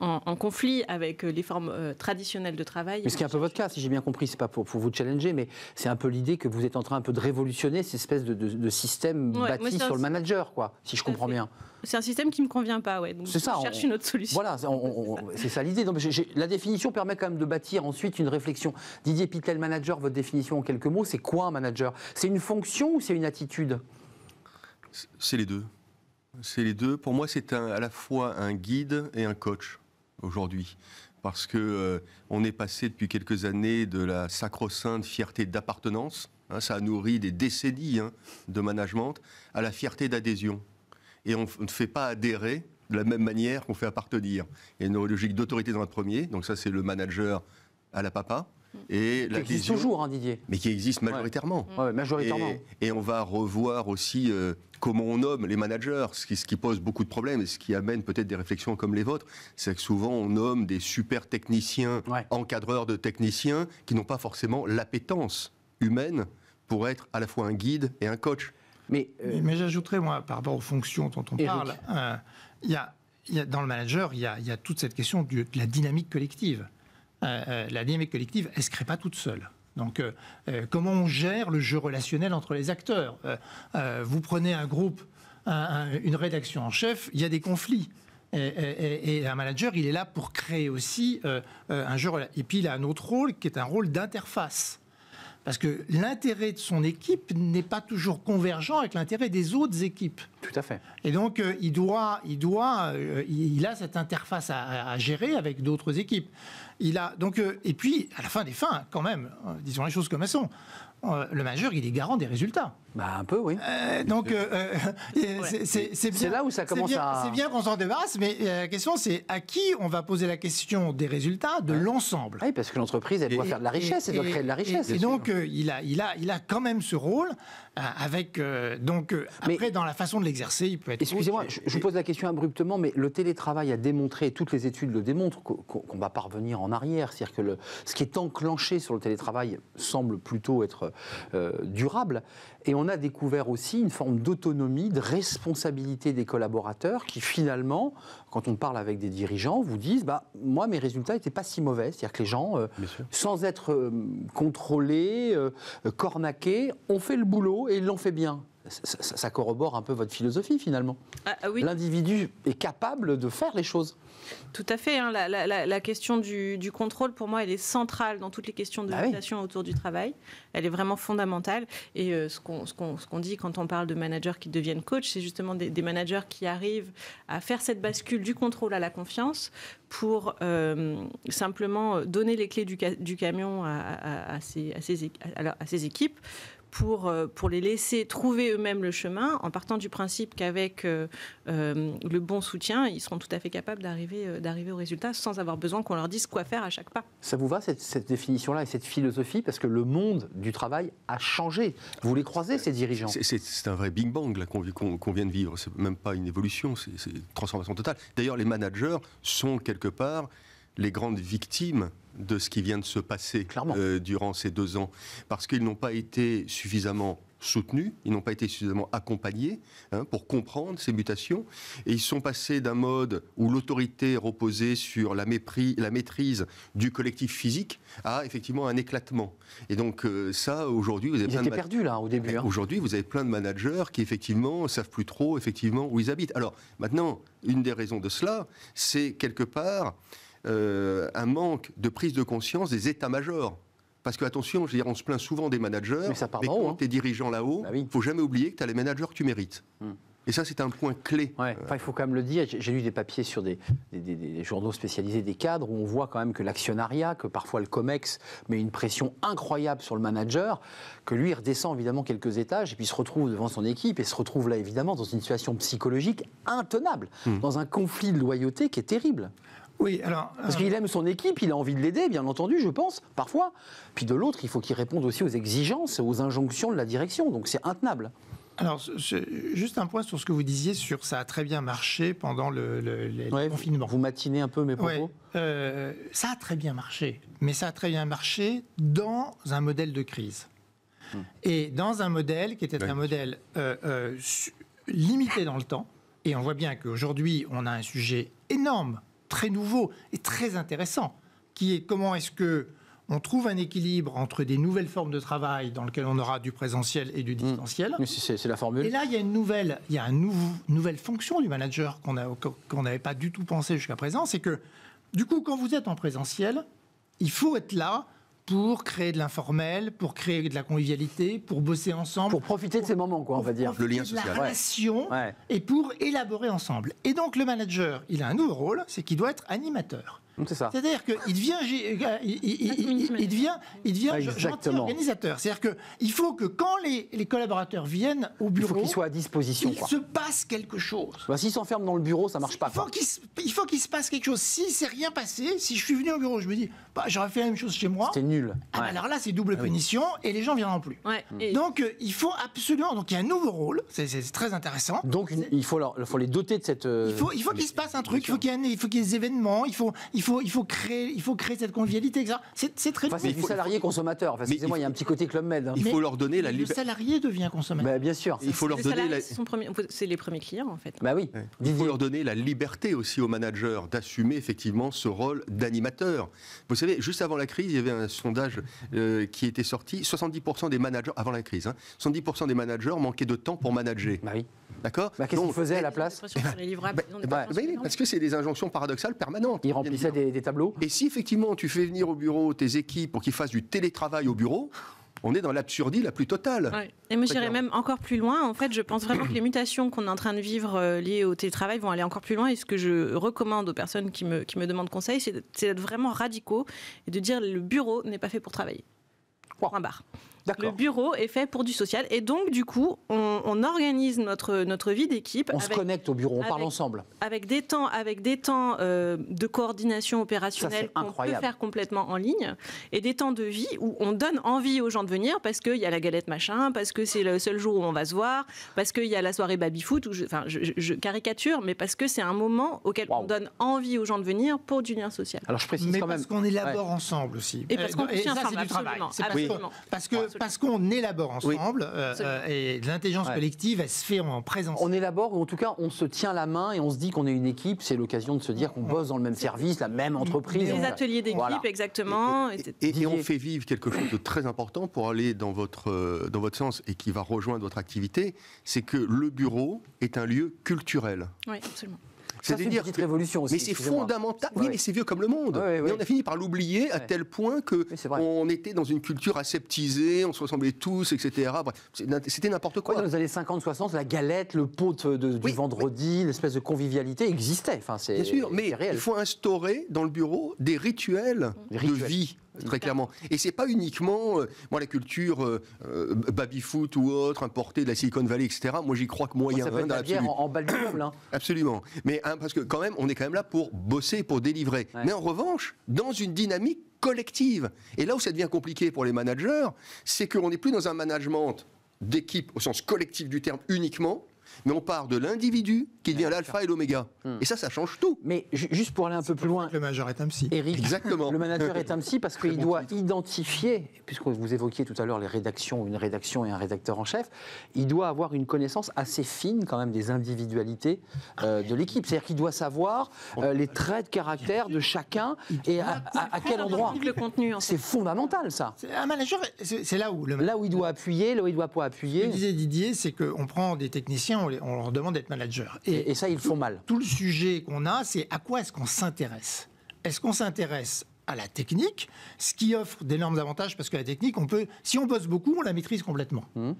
en, conflit avec euh, les formes euh, traditionnelles de travail. Mais ce qui est un peu votre cas, si j'ai bien compris, c'est pas pour, vous challenger, mais c'est un peu l'idée que vous êtes en train un peu de révolutionner cette espèce de, système bâti sur le manager, quoi, si je comprends bien. C'est un système qui me convient pas, ouais. c'est ça. On cherche une autre solution. Voilà, c'est ça l'idée. La définition permet quand même de bâtir ensuite une réflexion. Didier Pitel, manager, votre définition en quelques mots, c'est quoi un manager? C'est une fonction ou c'est une attitude? C'est les deux. C'est les deux. Pour moi, c'est à la fois un guide et un coach aujourd'hui parce que euh, on est passé depuis quelques années de la sacro-sainte fierté d'appartenance, hein, ça a nourri des décennies hein, de management, à la fierté d'adhésion. Et on ne fait pas adhérer de la même manière qu'on fait appartenir. Il y a une logique d'autorité dans le premier, donc ça c'est le manager à la papa. Et qui existe toujours, hein, Didier. Mais qui existe majoritairement. majoritairement. Et, on va revoir aussi euh, comment on nomme les managers, ce qui, ce qui, pose beaucoup de problèmes et ce qui amène peut-être des réflexions comme les vôtres. C'est que souvent on nomme des super techniciens, encadreurs de techniciens, qui n'ont pas forcément l'appétence humaine pour être à la fois un guide et un coach. Mais, euh, mais, j'ajouterais, moi, par rapport aux fonctions dont on parle, euh, il y, a, y, a, dans le manager, il y a, y a toute cette question de la dynamique collective. Euh, euh, la dynamique collective, elle ne se crée pas toute seule. Donc, euh, comment on gère le jeu relationnel entre les acteurs? Vous prenez un groupe, un- un- une rédaction en chef, il y a des conflits. Et, un manager, il est là pour créer aussi un jeu. Et puis, il a un autre rôle qui est un rôle d'interface. Parce que l'intérêt de son équipe n'est pas toujours convergent avec l'intérêt des autres équipes. Tout à fait. Et donc, euh, il doit, il doit, euh, il a cette interface à, gérer avec d'autres équipes. Il a donc, euh, et puis à la fin des fins, quand même, disons les choses comme elles sont. le manager, il est garant des résultats. Bah, un peu, oui. Euh, donc, euh, euh, c'est- là où ça commence bien- à- C'est bien qu'on s'en débarrasse, mais la question, c'est à qui on va poser la question des résultats de l'ensemble. Oui, parce que l'entreprise, elle doit Et- faire de la richesse, elle doit créer de la richesse. Et, donc, euh, il, a, il, a, il a quand même ce rôle euh, avec. euh, donc, euh, Mais- après, dans la façon de l'exercer, il peut être. Excusez-moi, je, je vous pose la question abruptement, mais le télétravail a démontré, et toutes les études le démontrent, qu'on va pas revenir en arrière. C'est-à-dire que le- ce qui est enclenché sur le télétravail semble plutôt être euh, durable. Et on a découvert aussi une forme d'autonomie, de responsabilité des collaborateurs qui finalement, quand on parle avec des dirigeants, vous disent bah, Moi, mes résultats n'étaient pas si mauvais. C'est-à-dire que les gens, euh, sans être euh, contrôlés, euh, cornaqués, ont fait le boulot et ils l'ont fait bien. Ça, corrobore un peu votre philosophie finalement. Ah, ah oui, L'individu est capable de faire les choses. Tout à fait. hein. La, la- la- la question du, du contrôle, pour moi, elle est centrale dans toutes les questions de Ah oui. relation autour du travail. Elle est vraiment fondamentale. Et euh, ce qu'on dit quand on parle de managers qui deviennent coach, c'est justement des, des managers qui arrivent à faire cette bascule du contrôle à la confiance pour euh, simplement donner les clés du, ca- du camion à, à- ses équipes pour, euh, pour les laisser trouver eux-mêmes le chemin, en partant du principe qu'avec euh, euh, le bon soutien, ils seront tout à fait capables d'arriver d'arriver au résultat sans avoir besoin qu'on leur dise quoi faire à chaque pas. Ça vous va cette, cette définition-là et cette philosophie? Parce que le monde du travail a changé. Vous les croisez, ces dirigeants? C'est- un vrai Big Bang là qu'on qu'on vient de vivre. C'est même pas une évolution, c'est c'est une transformation totale. D'ailleurs, les managers sont quelque part les grandes victimes de ce qui vient de se passer euh, durant ces deux ans, parce qu'ils n'ont pas été suffisamment soutenus, ils n'ont pas été suffisamment accompagnés hein, pour comprendre ces mutations, et ils sont passés d'un mode où l'autorité reposait sur la, mépris, la maîtrise du collectif physique à effectivement un éclatement. Et donc euh, ça, aujourd'hui, vous avez Ils plein de étaient ma- perdus là au début. hein. Aujourd'hui, vous avez plein de managers qui effectivement savent plus trop effectivement où ils habitent. Alors maintenant, une des raisons de cela, c'est quelque part euh, un manque de prise de conscience des états-majors. Parce que attention, je veux dire, on se plaint souvent des managers, Mais ça part d'en quand hein. tu es dirigeant là-haut, Bah il oui. faut jamais oublier que tu as les managers que tu mérites. Hmm. Et ça, c'est un point clé. Ouais. Enfin, il faut quand même le dire. J'ai lu des papiers sur des, des- des- des journaux spécialisés des cadres où on voit quand même que l'actionnariat, que parfois le COMEX met une pression incroyable sur le manager, que lui il redescend évidemment quelques étages et puis se retrouve devant son équipe et se retrouve là évidemment dans une situation psychologique intenable, dans un conflit de loyauté qui est terrible. Oui, alors. Parce euh, qu'il aime son équipe, il a envie de l'aider, bien entendu, je pense, parfois. Puis de l'autre, il faut qu'il réponde aussi aux exigences, aux injonctions de la direction. Donc c'est intenable. Alors, juste un point sur ce que vous disiez sur ça a très bien marché pendant le, le- les Ouais, confinements. Vous matinez un peu mes propos Ouais, euh, ça a très bien marché, mais ça a très bien marché dans un modèle de crise. Hmm. Et dans un modèle qui était Ouais. un modèle euh, euh, limité dans le temps. Et on voit bien qu'aujourd'hui, on a un sujet énorme, très nouveau et très intéressant, qui est comment est-ce que on trouve un équilibre entre des nouvelles formes de travail dans lesquelles on aura du présentiel et du distanciel. Mais c'est- la formule. Et là, il y a une nouvelle, il y a une nouvelle fonction du manager qu'on n'avait pas du tout pensé jusqu'à présent, c'est que du coup, quand vous êtes en présentiel, il faut être là pour créer de l'informel, pour créer de la convivialité, pour bosser ensemble, Pour profiter de ces moments, quoi, on va dire. Le lien de la social. relation Ouais. et pour élaborer ensemble. Et donc le manager, il a un nouveau rôle, c'est qu'il doit être animateur. C'est ça. C'est-à-dire qu'il devient, euh, il, il- il- il- il devient, il devient exactement. organisateur. C'est-à-dire qu'il faut que quand les, les collaborateurs viennent au Il bureau, faut qu'il soit à disposition. il quoi. se passe quelque chose. Bah, S'il s'enferme dans le bureau, ça marche pas. Il faut se, il faut qu'il se passe quelque chose. Si c'est rien passé, si je suis venu au bureau, je me dis, bah, j'aurais fait la même chose chez moi. C'était nul. Ah bah alors là, c'est double punition et les gens viendront plus. Ouais. Et- Donc euh, il faut absolument. Donc il y a un nouveau rôle. C'est très intéressant. Donc une- il faut, leur- il faut les doter de cette. euh, Il faut, il faut qu'il se passe un truc, il faut qu'il y ait, un- il faut qu'il y ait des événements, il faut, il faut faut, il faut créer, il faut créer cette convivialité. C'est très. Enfin, c'est il du faut- salarié consommateur. Enfin, excusez-moi, il y a un petit côté Club Med. hein. Il faut leur donner la le liberté. salarié devient consommateur. Bah, bien sûr. Il faut leur donner la... c'est les premiers clients, en fait. Bah oui. Ouais. Il faut leur donner la liberté aussi aux managers d'assumer effectivement ce rôle d'animateur. Vous savez, juste avant la crise, il y avait un sondage euh, qui était sorti. 70% des managers, avant la crise, hein, 70% des managers manquaient de temps pour manager. Bah oui. D'accord? Bah, Qu'est-ce qu'ils Donc, faisaient à la place? bah, les parce que c'est des injonctions paradoxales permanentes. Ils remplissaient des, des tableaux. Et si effectivement tu fais venir au bureau tes équipes pour qu'ils fassent du télétravail au bureau, on est dans l'absurdie la plus totale. Ouais. Et moi, j'irais même encore plus loin. En fait, je pense vraiment que les mutations qu'on est en train de vivre euh, liées au télétravail vont aller encore plus loin. Et ce que je recommande aux personnes qui me, qui me demandent conseil, c'est d'être- vraiment radicaux et de dire le bureau n'est pas fait pour travailler. Wow. Point barre. Le bureau est fait pour du social. Et donc, du coup, on, on organise notre, notre vie d'équipe On se connecte au bureau, on parle ensemble. avec des temps, avec des temps euh, de coordination opérationnelle qu'on peut faire complètement en ligne et des temps de vie où on donne envie aux gens de venir parce qu'il y a la galette machin, parce que c'est le seul jour où on va se voir, parce qu'il y a la soirée baby-foot, où je, enfin, je, je- je caricature, mais parce que c'est un moment auquel on donne envie aux gens de venir pour du lien social. Alors je précise Mais quand même. parce qu'on élabore ensemble aussi. Et parce qu'on Euh, tient ça, ensemble, c'est du travail. absolument, parce absolument. qu'on- Parce que. Parce qu'on élabore ensemble euh, euh, et l'intelligence Ouais. collective, elle se fait en présence. On élabore, ou en tout cas, on se tient la main et on se dit qu'on est une équipe. C'est l'occasion de se dire qu'on bosse dans le même service, la même entreprise. Les ateliers d'équipe, Voilà. exactement. Et, et- et- et on fait vivre quelque chose de très important pour aller dans votre, euh, dans votre sens et qui va rejoindre votre activité, c'est que le bureau est un lieu culturel. Oui, absolument. C'est une C'est-à-dire petite que- révolution aussi. Mais c'est fondamental. Ouais. Oui, mais c'est vieux comme le monde. Ouais, ouais, Mais ouais. on a fini par l'oublier à tel point que on était dans une culture aseptisée, on se ressemblait tous, etc. C'était n'importe quoi. dans les années 50-60, la galette, le pot de- du Oui. vendredi, l'espèce de convivialité existait. Enfin, Bien sûr, mais réel. il faut instaurer dans le bureau des rituels, Des de vie. Très clairement. Et c'est pas uniquement, euh, moi, la culture euh, euh, baby-foot ou autre, importée de la Silicon Valley, etc. Moi, j'y crois que moyen, ça peut hein, être la bière en, en hein. Absolument. Mais hein, parce que quand même, on est quand même là pour bosser, pour délivrer. Ouais. Mais en revanche, dans une dynamique collective. Et là où ça devient compliqué pour les managers, c'est qu'on n'est plus dans un management d'équipe au sens collectif du terme uniquement, mais on part de l'individu qui devient l'alpha et l'oméga. Hmm. Et ça, ça change tout. Mais ju- juste pour aller un peu plus loin, Le major est un psy. Eric, Exactement. le manager est un psy parce qu'il bon doit identifier, puisque vous évoquiez tout à l'heure les rédactions, une rédaction et un rédacteur en chef, il doit avoir une connaissance assez fine quand même des individualités euh, de l'équipe. C'est-à-dire qu'il doit savoir euh, les traits de caractère de chacun et à, à- à quel endroit. C'est fondamental ça. C'est- Un manager, c'est là où le Là où il doit appuyer, là où il doit pas Ce appuyer. que disait Didier, c'est qu'on prend des techniciens, on, les- on leur demande d'être manager. Et, et ça, ils font mal. tout le sujet qu'on a, c'est à quoi est-ce qu'on s'intéresse? Est-ce qu'on s'intéresse à la technique, ce qui offre d'énormes avantages? Parce que la technique, on peut, si on bosse beaucoup, on la maîtrise complètement. Mhm.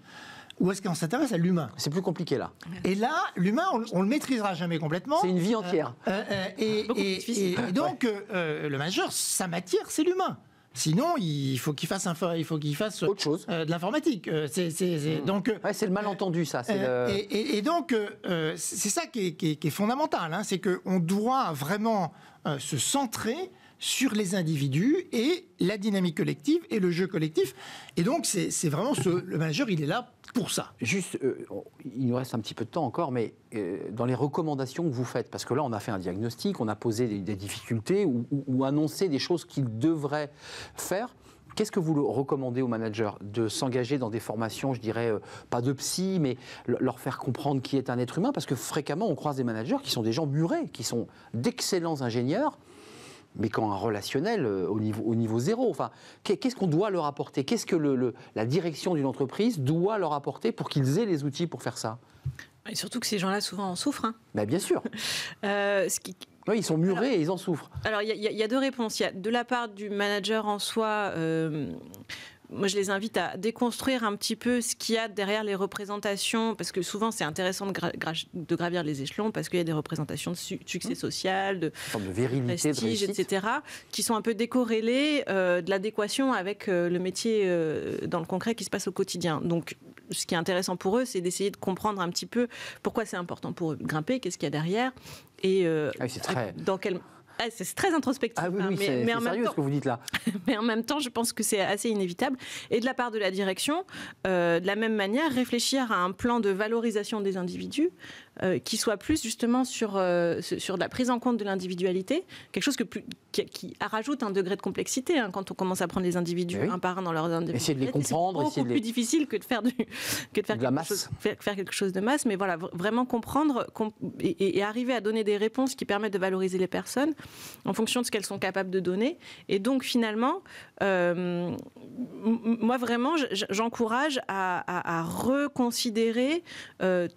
Ou est-ce qu'on s'intéresse à l'humain? C'est plus compliqué là. Et là, l'humain, on, on le maîtrisera jamais complètement. C'est une vie entière. Euh, euh, et, donc, euh, euh, le manager, sa matière, c'est l'humain. Sinon, il faut qu'il fasse, il faut qu'il fasse Autre chose. euh, de l'informatique. Euh, c'est- c'est- c'est- Donc, Ouais, c'est le malentendu ça. Euh, le- et, et- et donc, c'est ça qui est, qui est- qui est fondamental, hein, c'est qu'on doit vraiment se centrer sur les individus et la dynamique collective et le jeu collectif. Et donc, c'est vraiment ce, le manager, il est là pour ça. Juste, euh, il nous reste un petit peu de temps encore, mais euh, dans les recommandations que vous faites, parce que là, on a fait un diagnostic, on a posé des, difficultés ou, annoncé des choses qu'ils devraient faire. Qu'est-ce que vous recommandez aux managers De s'engager dans des formations, je dirais, euh, pas de psy, mais le- leur faire comprendre qui est un être humain? Parce que fréquemment, on croise des managers qui sont des gens murés, qui sont d'excellents ingénieurs, mais qui ont un relationnel euh, au niveau, au niveau zéro. Enfin, qu'est- qu'est-ce qu'on doit leur apporter? Qu'est-ce que le- le- la direction d'une entreprise doit leur apporter pour qu'ils aient les outils pour faire ça? Et surtout que ces gens-là, souvent, en souffrent. hein. Ben, Bien sûr. Euh, ce qui, Oui, ils sont murés et ils en souffrent. Alors, y, il y a deux réponses. Il y a de la part du manager en soi. euh, moi, je les invite à déconstruire un petit peu ce qu'il y a derrière les représentations, parce que souvent c'est intéressant de, gra- gra- de gravir les échelons, parce qu'il y a des représentations de su- succès social, de de virilité, prestige, etc., qui sont un peu décorrélées euh, de l'adéquation avec euh, le métier euh, dans le concret qui se passe au quotidien. Donc, ce qui est intéressant pour eux, c'est d'essayer de comprendre un petit peu pourquoi c'est important pour eux de grimper, qu'est-ce qu'il y a derrière, et Ah oui, c'est très- dans quel ah, c'est très introspectif. Ah oui, hein, mais, en même sérieux temps, ce que vous dites là. mais en même temps, je pense que c'est assez inévitable. Et de la part de la direction, euh, de la même manière, réfléchir à un plan de valorisation des individus euh, qui soit plus justement sur, euh, sur la prise en compte de l'individualité, quelque chose que plus, qui, qui rajoute un degré de complexité hein, quand on commence à prendre les individus Oui. un par un dans leurs individus. Essayer de les comprendre, C'est beaucoup de les- plus difficile que de faire du que de faire De la quelque masse. chose faire, faire quelque chose de masse, mais voilà, vraiment comprendre com- et, arriver à donner des réponses qui permettent de valoriser les personnes en fonction de ce qu'elles sont capables de donner. Et donc finalement, euh, moi vraiment, j'encourage à, à- à reconsidérer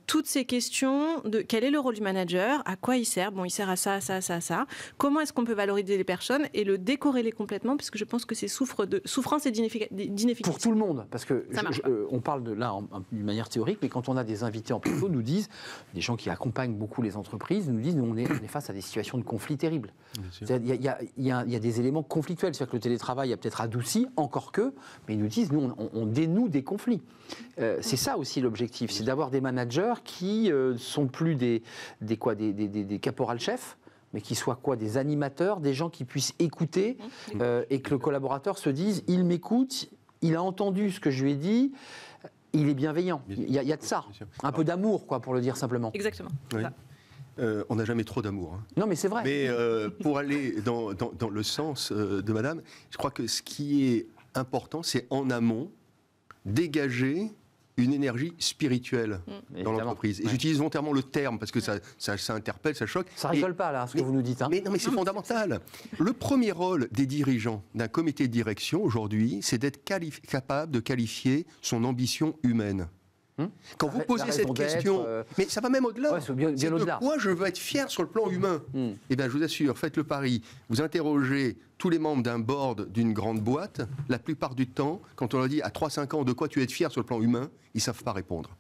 toutes ces questions de quel est le rôle du manager, à quoi il sert, bon, il sert à ça, à ça, à ça, à ça. Comment est-ce qu'on peut valoriser les personnes et le décorréler complètement, puisque je pense que c'est souffre de souffrance et d'ineffica- d'inefficacité. Pour tout le monde, parce que je- je- euh, on parle de là d'une manière théorique, mais quand on a des invités en plateau, nous disent, des gens qui accompagnent beaucoup les entreprises, nous disent, nous on est, on est face à des situations de conflit terribles. Il y, a- il y a- il y a des éléments conflictuels, c'est-à-dire que le télétravail a peut-être adouci, encore que, mais ils nous disent, nous on, on dénoue des conflits. Euh, c'est ça aussi l'objectif, c'est d'avoir des managers qui euh, sont plus des, des quoi, des, des, des- des caporal-chefs mais qui soient quoi Des animateurs, des gens qui puissent écouter euh, et que le collaborateur se dise il m'écoute, il a entendu ce que je lui ai dit, il est bienveillant. Bien Il y, a- il y a de ça. Un peu d'amour, quoi, pour le dire simplement. Exactement. Oui. Euh, on n'a jamais trop d'amour. hein. Non, mais c'est vrai. Mais euh, pour aller dans, dans- dans le sens euh, de Madame, je crois que ce qui est important, c'est en amont dégager une énergie spirituelle dans Évidemment. l'entreprise. Et Ouais. j'utilise volontairement le terme parce que ça, ça, ça interpelle, ça choque. Ça Et- rigole pas, là, ce que vous nous dites. hein. Mais non, mais c'est fondamental. Le premier rôle des dirigeants d'un comité de direction aujourd'hui, c'est d'être capable de qualifier son ambition humaine. Hum Quand vous posez la cette question, euh, mais ça va même au-delà. Ouais, c'est bien- bien C'est de quoi je veux être fier sur le plan humain Hum. Eh bien, je vous assure, faites le pari. Vous interrogez tous les membres d'un board d'une grande boîte. La plupart du temps, quand on leur dit à 3-5 ans de quoi tu es fier sur le plan humain, ils ne savent pas répondre.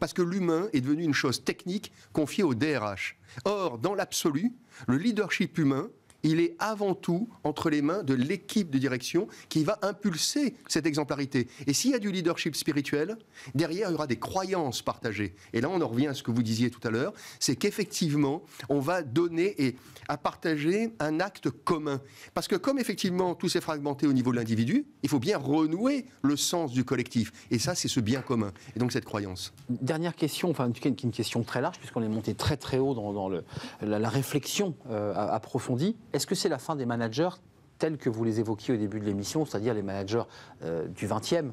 Parce que l'humain est devenu une chose technique confiée au DRH. Or, dans l'absolu, le leadership humain, il est avant tout entre les mains de l'équipe de direction qui va impulser cette exemplarité. Et s'il y a du leadership spirituel, derrière, il y aura des croyances partagées. Et là, on en revient à ce que vous disiez tout à l'heure, c'est qu'effectivement, on va donner et à partager un acte commun. Parce que comme effectivement tout s'est fragmenté au niveau de l'individu, il faut bien renouer le sens du collectif. Et ça, c'est ce bien commun. Et donc cette croyance. Dernière question, enfin en tout une, question très large, puisqu'on est monté très très haut dans, la réflexion euh, approfondie. Est-ce que c'est la fin des managers tels que vous les évoquiez au début de l'émission, c'est-à-dire les managers euh, du 20e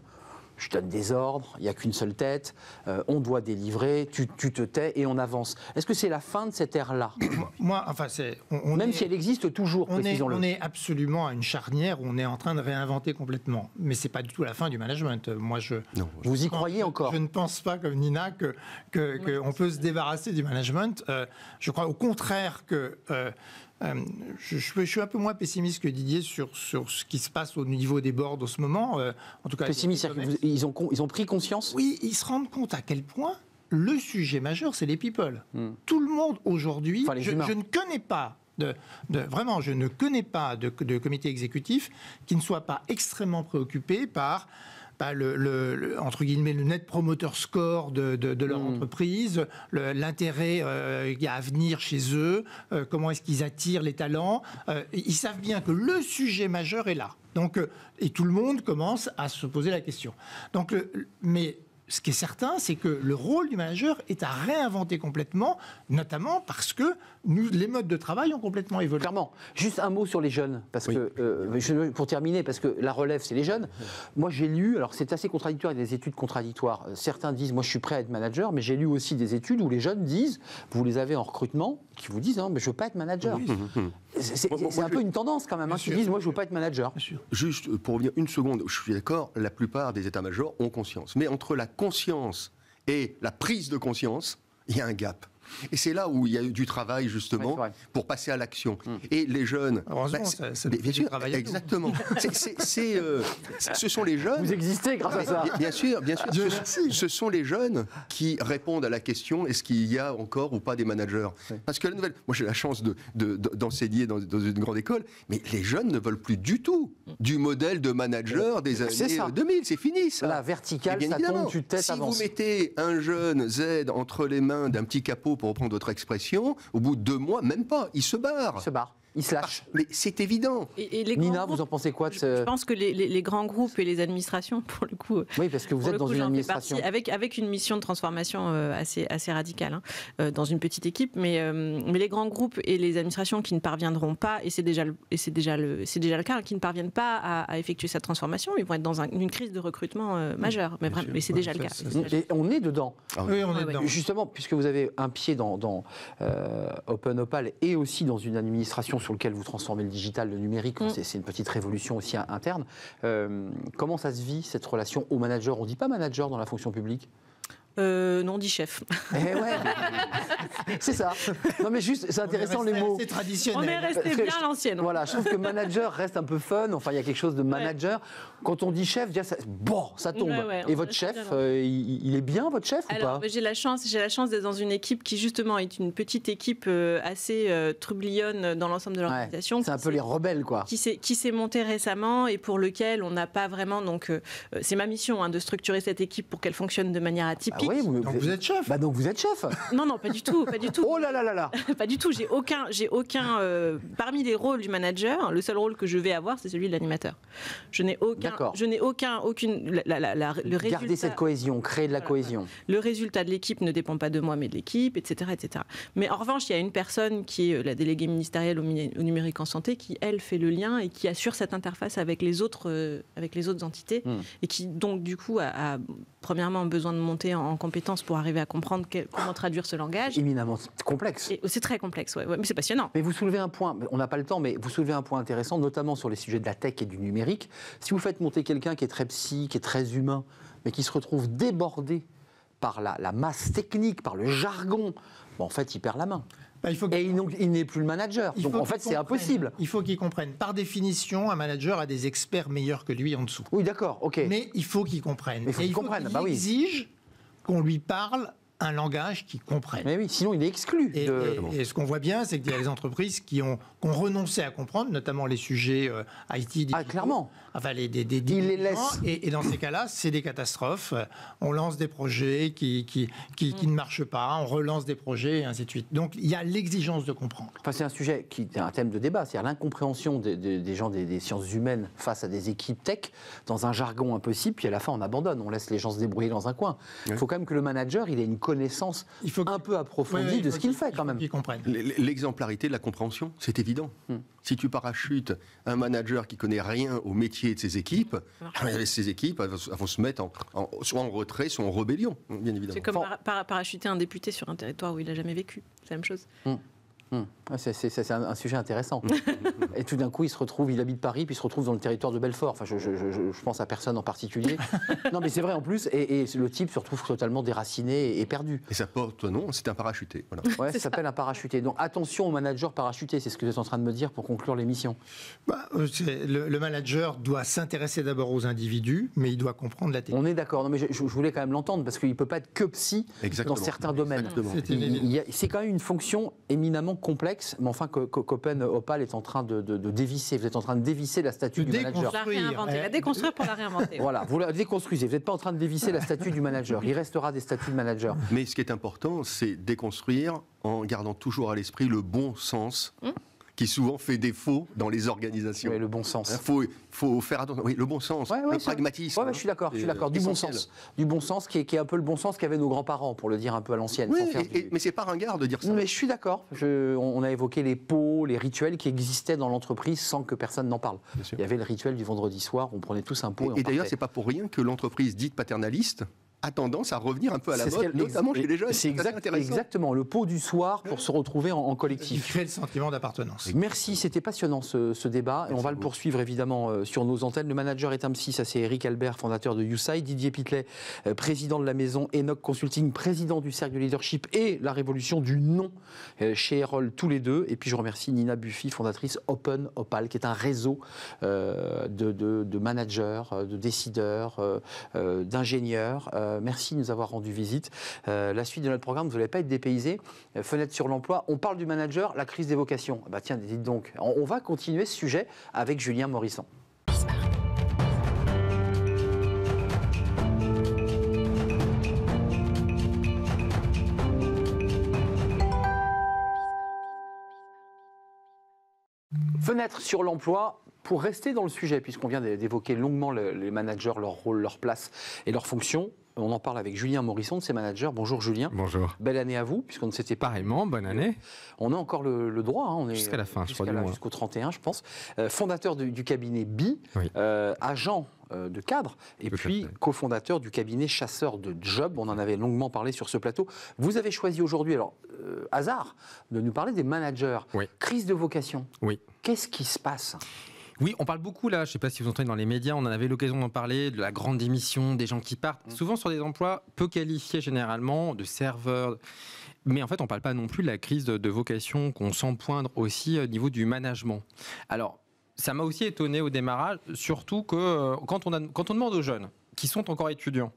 je donne des ordres, il n'y a qu'une seule tête, euh, on doit délivrer, tu, tu te tais et on avance. Est-ce que c'est la fin de cette ère-là? Moi- enfin, c'est. on- on Même est- si elle existe toujours, on est, précisons-le. on est absolument à une charnière où on est en train de réinventer complètement. Mais c'est pas du tout la fin du management. Moi, je. Non. Vous y croyez encore? Je ne pense pas, comme Nina, que que- que on peut se débarrasser du management. Euh, je crois au contraire que euh, euh, je, je suis un peu moins pessimiste que Didier sur, sur ce qui se passe au niveau des boards en ce moment. Euh, en tout cas, Pessimiste, ils, ont, ils ont pris conscience? Oui, ils se rendent compte à quel point le sujet majeur, c'est les people. Tout le monde aujourd'hui, Hmm. Enfin, je, ne connais pas. De, de- vraiment, je ne connais pas de, de comité exécutif qui ne soit pas extrêmement préoccupé par bah, le, le- le- entre guillemets le net promoter score de, de- de leur Hmm. entreprise, l'intérêt euh, qu'il y a à venir chez eux, euh, comment est-ce qu'ils attirent les talents. Euh, ils savent bien que le sujet majeur est là. Donc, euh, et tout le monde commence à se poser la question. Donc, mais ce qui est certain, c'est que le rôle du manager est à réinventer complètement, notamment parce que nous, les modes de travail ont complètement évolué. Clairement. Juste un mot sur les jeunes, parce Oui. que euh, je- pour terminer, parce que la relève, c'est les jeunes. Moi, j'ai lu, alors c'est assez contradictoire, il y a des études contradictoires. Certains disent, moi, je suis prêt à être manager, mais j'ai lu aussi des études où les jeunes disent, vous les avez en recrutement, qui vous disent, hein, mais je veux pas être manager. C'est c'est- Moi- moi, c'est un je- peu une tendance quand même, hein, qui sûr. disent, moi, je veux pas être manager. Bien sûr. Juste pour revenir une seconde, je suis d'accord, la plupart des états-majors ont conscience. Mais entre la conscience et la prise de conscience, il y a un gap. Et c'est là où il y a eu du travail justement pour passer à l'action. Et les jeunes, Heureusement, c'est- ça- ça bien sûr, exactement. C'est- c'est- c'est, euh, ce sont les jeunes. Vous existez grâce à ça. Bien- Bien sûr, bien sûr. Dieu Ce, merci. ce sont les jeunes qui répondent à la question est-ce qu'il y a encore ou pas des managers Parce que la nouvelle, moi j'ai la chance de- de- de- d'enseigner dans, dans une grande école, mais les jeunes ne veulent plus du tout du modèle de manager des C'est années ça. 2000. C'est fini ça. La verticale, ça tombe, tu te têtes, si avance. vous mettez un jeune Z entre les mains d'un petit capot, pour reprendre votre expression, au bout de deux mois, même pas, il se barre. Ils se lâchent. Mais c'est évident. Et, et les Nina, vous en pensez quoi de je, ce... je pense que les, les- les grands groupes et les administrations, pour le coup, Oui, parce que vous êtes dans coup, une administration. partie, avec, avec une mission de transformation euh, assez, assez radicale, hein, euh, dans une petite équipe. Mais, euh, mais les grands groupes et les administrations qui ne parviendront pas, et c'est déjà, le- et c'est déjà, le, c'est déjà le cas, hein, qui ne parviennent pas à, à effectuer cette transformation, ils vont être dans un- une crise de recrutement euh, majeure. Mais, c'est déjà le cas. Et on est dedans. Oui, on est dedans. Justement, puisque vous avez un pied dans, dans, euh, Open Opal et aussi dans une administration sur laquelle vous transformez le digital, le numérique, Mm. c'est c'est une petite révolution aussi in- interne. Euh, comment ça se vit cette relation au manager? On dit pas manager dans la fonction publique? Euh, non, dit chef. Eh ouais, c'est ça. Non mais juste, c'est intéressant On est les resté mots. assez On est traditionnel. resté bien à l'ancienne. Voilà, je trouve que manager reste un peu fun. Enfin, il y a quelque chose de manager. Quand on dit chef, déjà, ça, bon, ça tombe. Ouais, ouais, Et votre chef, euh, il, il est bien, votre chef ou Alors, pas? j'ai la chance, j'ai la chance d'être dans une équipe qui justement est une petite équipe euh, assez euh, dans l'ensemble de l'organisation. C'est un peu les rebelles, quoi. qui s'est qui s'est monté récemment et pour lequel on n'a pas vraiment donc euh, c'est ma mission hein, de structurer cette équipe pour qu'elle fonctionne de manière Ah atypique. oui, vous, Donc vous êtes chef? Bah donc vous êtes chef. Non non pas du tout pas du tout Oh là là là là. pas du tout j'ai aucun j'ai aucun euh, parmi les rôles du manager le seul rôle que je vais avoir c'est celui de l'animateur. Je n'ai aucun. Je n'ai aucun aucune la- la- la- la- le Garder résultat cette cohésion, créer de la Voilà, cohésion. le résultat de l'équipe ne dépend pas de moi, mais de l'équipe, etc., etc. Mais en revanche, il y a une personne qui est euh, la déléguée ministérielle au, numérique en santé, qui elle fait le lien et qui assure cette interface avec les autres, euh, avec les autres entités, Hmm. et qui donc du coup a, a, premièrement besoin de monter en, en compétences pour arriver à comprendre quel- comment traduire ce langage. Éminemment complexe. C'est très complexe, ouais, ouais, mais c'est passionnant. Mais vous soulevez un point, on n'a pas le temps, mais vous soulevez un point intéressant, notamment sur les sujets de la tech et du numérique. Si vous faites monter quelqu'un qui est très psy, qui est très humain, mais qui se retrouve débordé par la, la masse technique, par le jargon, bon, en fait, il perd la main. Bah, il faut Et il, il n'est plus le manager. il Donc en fait, c'est impossible. Il faut qu'il comprenne. Par définition, un manager a des experts meilleurs que lui en dessous. Oui, d'accord, ok. Mais il faut qu'il comprenne. Mais il faut Et il faut comprenne, qu'il bah oui. exige qu'on lui parle un langage qu'il comprenne. Mais oui, sinon il est exclu. Et, de- et- et ce qu'on voit bien, c'est qu'il y a des entreprises qui ont, qui ont renoncé à comprendre, notamment les sujets euh, IT. digitaux. Ah, clairement. Enfin, les, des, des- des Ils les laissent. Et, et dans ces cas-là, c'est des catastrophes. On lance des projets qui, qui, qui, qui ne marchent pas, on relance des projets, et ainsi de suite. Donc, il y a l'exigence de comprendre. Enfin, c'est un sujet qui est un thème de débat, c'est-à-dire l'incompréhension des, des- des gens des, des sciences humaines face à des équipes tech dans un jargon impossible, puis à la fin on abandonne, on laisse les gens se débrouiller dans un coin. Il faut quand même que le manager il ait une connaissance Il faut un peu approfondie il de ce qu'il fait il quand faut même. qu'il comprenne. L- L'exemplarité de la compréhension, c'est évident. Hmm. Si tu parachutes un manager qui connaît rien au métier de ses équipes, ces équipes elles vont se- mettre en, en- soit en retrait, soit en rébellion, bien évidemment. C'est comme Enfin- parachuter un député sur un territoire où il n'a jamais vécu. C'est la même chose. Hum. Ah, C'est c'est- c'est un, un sujet intéressant. Et tout d'un coup, il se retrouve, il habite Paris, puis il se retrouve dans le territoire de Belfort. Enfin, je, je- je- je pense à personne en particulier. non, mais c'est vrai en plus. Et, et le type se retrouve totalement déraciné et, perdu. Et ça porte non, c'est un parachuté. Voilà. Ouais, ça s'appelle un parachuté. Donc attention au manager parachuté, c'est ce que vous êtes en train de me dire pour conclure l'émission. Bah, euh, c'est- le, le manager doit s'intéresser d'abord aux individus, mais il doit comprendre la technique. On est d'accord. Non, mais je, je voulais quand même l'entendre parce qu'il ne peut pas être que psy Exactement. dans certains domaines. Exactement. A- C'est quand même une fonction éminemment complexe, mais enfin que, que- Opal est en train de, de- de dévisser. Vous êtes en train de dévisser la statue De du manager. La réinventer, la déconstruire pour la réinventer. Voilà, vous la déconstruisez. Vous n'êtes pas en train de dévisser la statue du manager. Il restera des statuts de manager. Mais ce qui est important, c'est déconstruire en gardant toujours à l'esprit le bon sens, Hmm. Qui souvent fait défaut dans les organisations. Oui, le bon sens. Il faut, faut faire attention. Oui, le bon sens, Ouais, ouais, le pragmatisme. Ouais, je suis d'accord, je suis c'est, d'accord. Du bon sens. Du bon sens qui est, qui est un peu le bon sens qu'avaient nos grands-parents, pour le dire un peu à l'ancienne. Oui, du- mais c'est pas ringard de dire ça. Mais je suis d'accord. On a évoqué les pots, les rituels qui existaient dans l'entreprise sans que personne n'en parle. Il y avait le rituel du vendredi soir, on prenait tous un pot et, Et, et d'ailleurs, c'est pas pour rien que l'entreprise dite paternaliste a tendance à revenir un peu à la mode, notamment chez les jeunes. C'est exact- exactement le pot du soir pour se retrouver en, en Il collectif. crée le sentiment d'appartenance. Merci, c'était passionnant ce, ce débat. et on va le poursuivre évidemment euh, sur nos antennes. Le manager est un psy, ça c'est Eric Albert, fondateur de YouSide. Didier Pitlet, euh, président de la maison Enoch Consulting, président du cercle de leadership et la révolution du nom euh, chez Erol, tous les deux. Et puis je remercie Nina Buffy, fondatrice Open Opal, qui est un réseau euh, de, de- de managers, de décideurs, euh, euh, d'ingénieurs. Euh, merci de nous avoir rendu visite. Euh, la suite de notre programme, vous n'allez pas être dépaysé. Euh, Fenêtre sur l'emploi, on parle du manager, la crise des vocations. Bah tiens, dites donc, on, va continuer ce sujet avec Julien Morisson. Fenêtre sur l'emploi. Pour rester dans le sujet, puisqu'on vient d'évoquer longuement le- les managers, leur rôle, leur place et leur fonction, on en parle avec Julien Morisson de ces managers. Bonjour Julien. Bonjour. Belle année à vous, puisqu'on ne s'était pas. Pareillement, bonne année. On a encore le, le droit. hein, on est Jusqu'à la fin, je crois. Jusqu'au 31, je pense. Euh, fondateur du, du cabinet BI, Oui. euh, agent euh, de cadre, et Tout puis cofondateur du cabinet chasseur de job. On en avait longuement parlé sur ce plateau. Vous avez choisi aujourd'hui, alors, euh, hasard, de nous parler des managers. Oui. Crise de vocation. Oui. Qu'est-ce qui se passe? Oui, on parle beaucoup là, je ne sais pas si vous entendez dans les médias, on en avait l'occasion d'en parler, de la grande démission, des gens qui partent, souvent sur des emplois peu qualifiés généralement, de serveurs. Mais en fait, on ne parle pas non plus de la crise de, de vocation qu'on sent poindre aussi au niveau du management. Alors, ça m'a aussi étonné au démarrage, surtout que euh, quand, on a- quand on demande aux jeunes qui sont encore étudiants,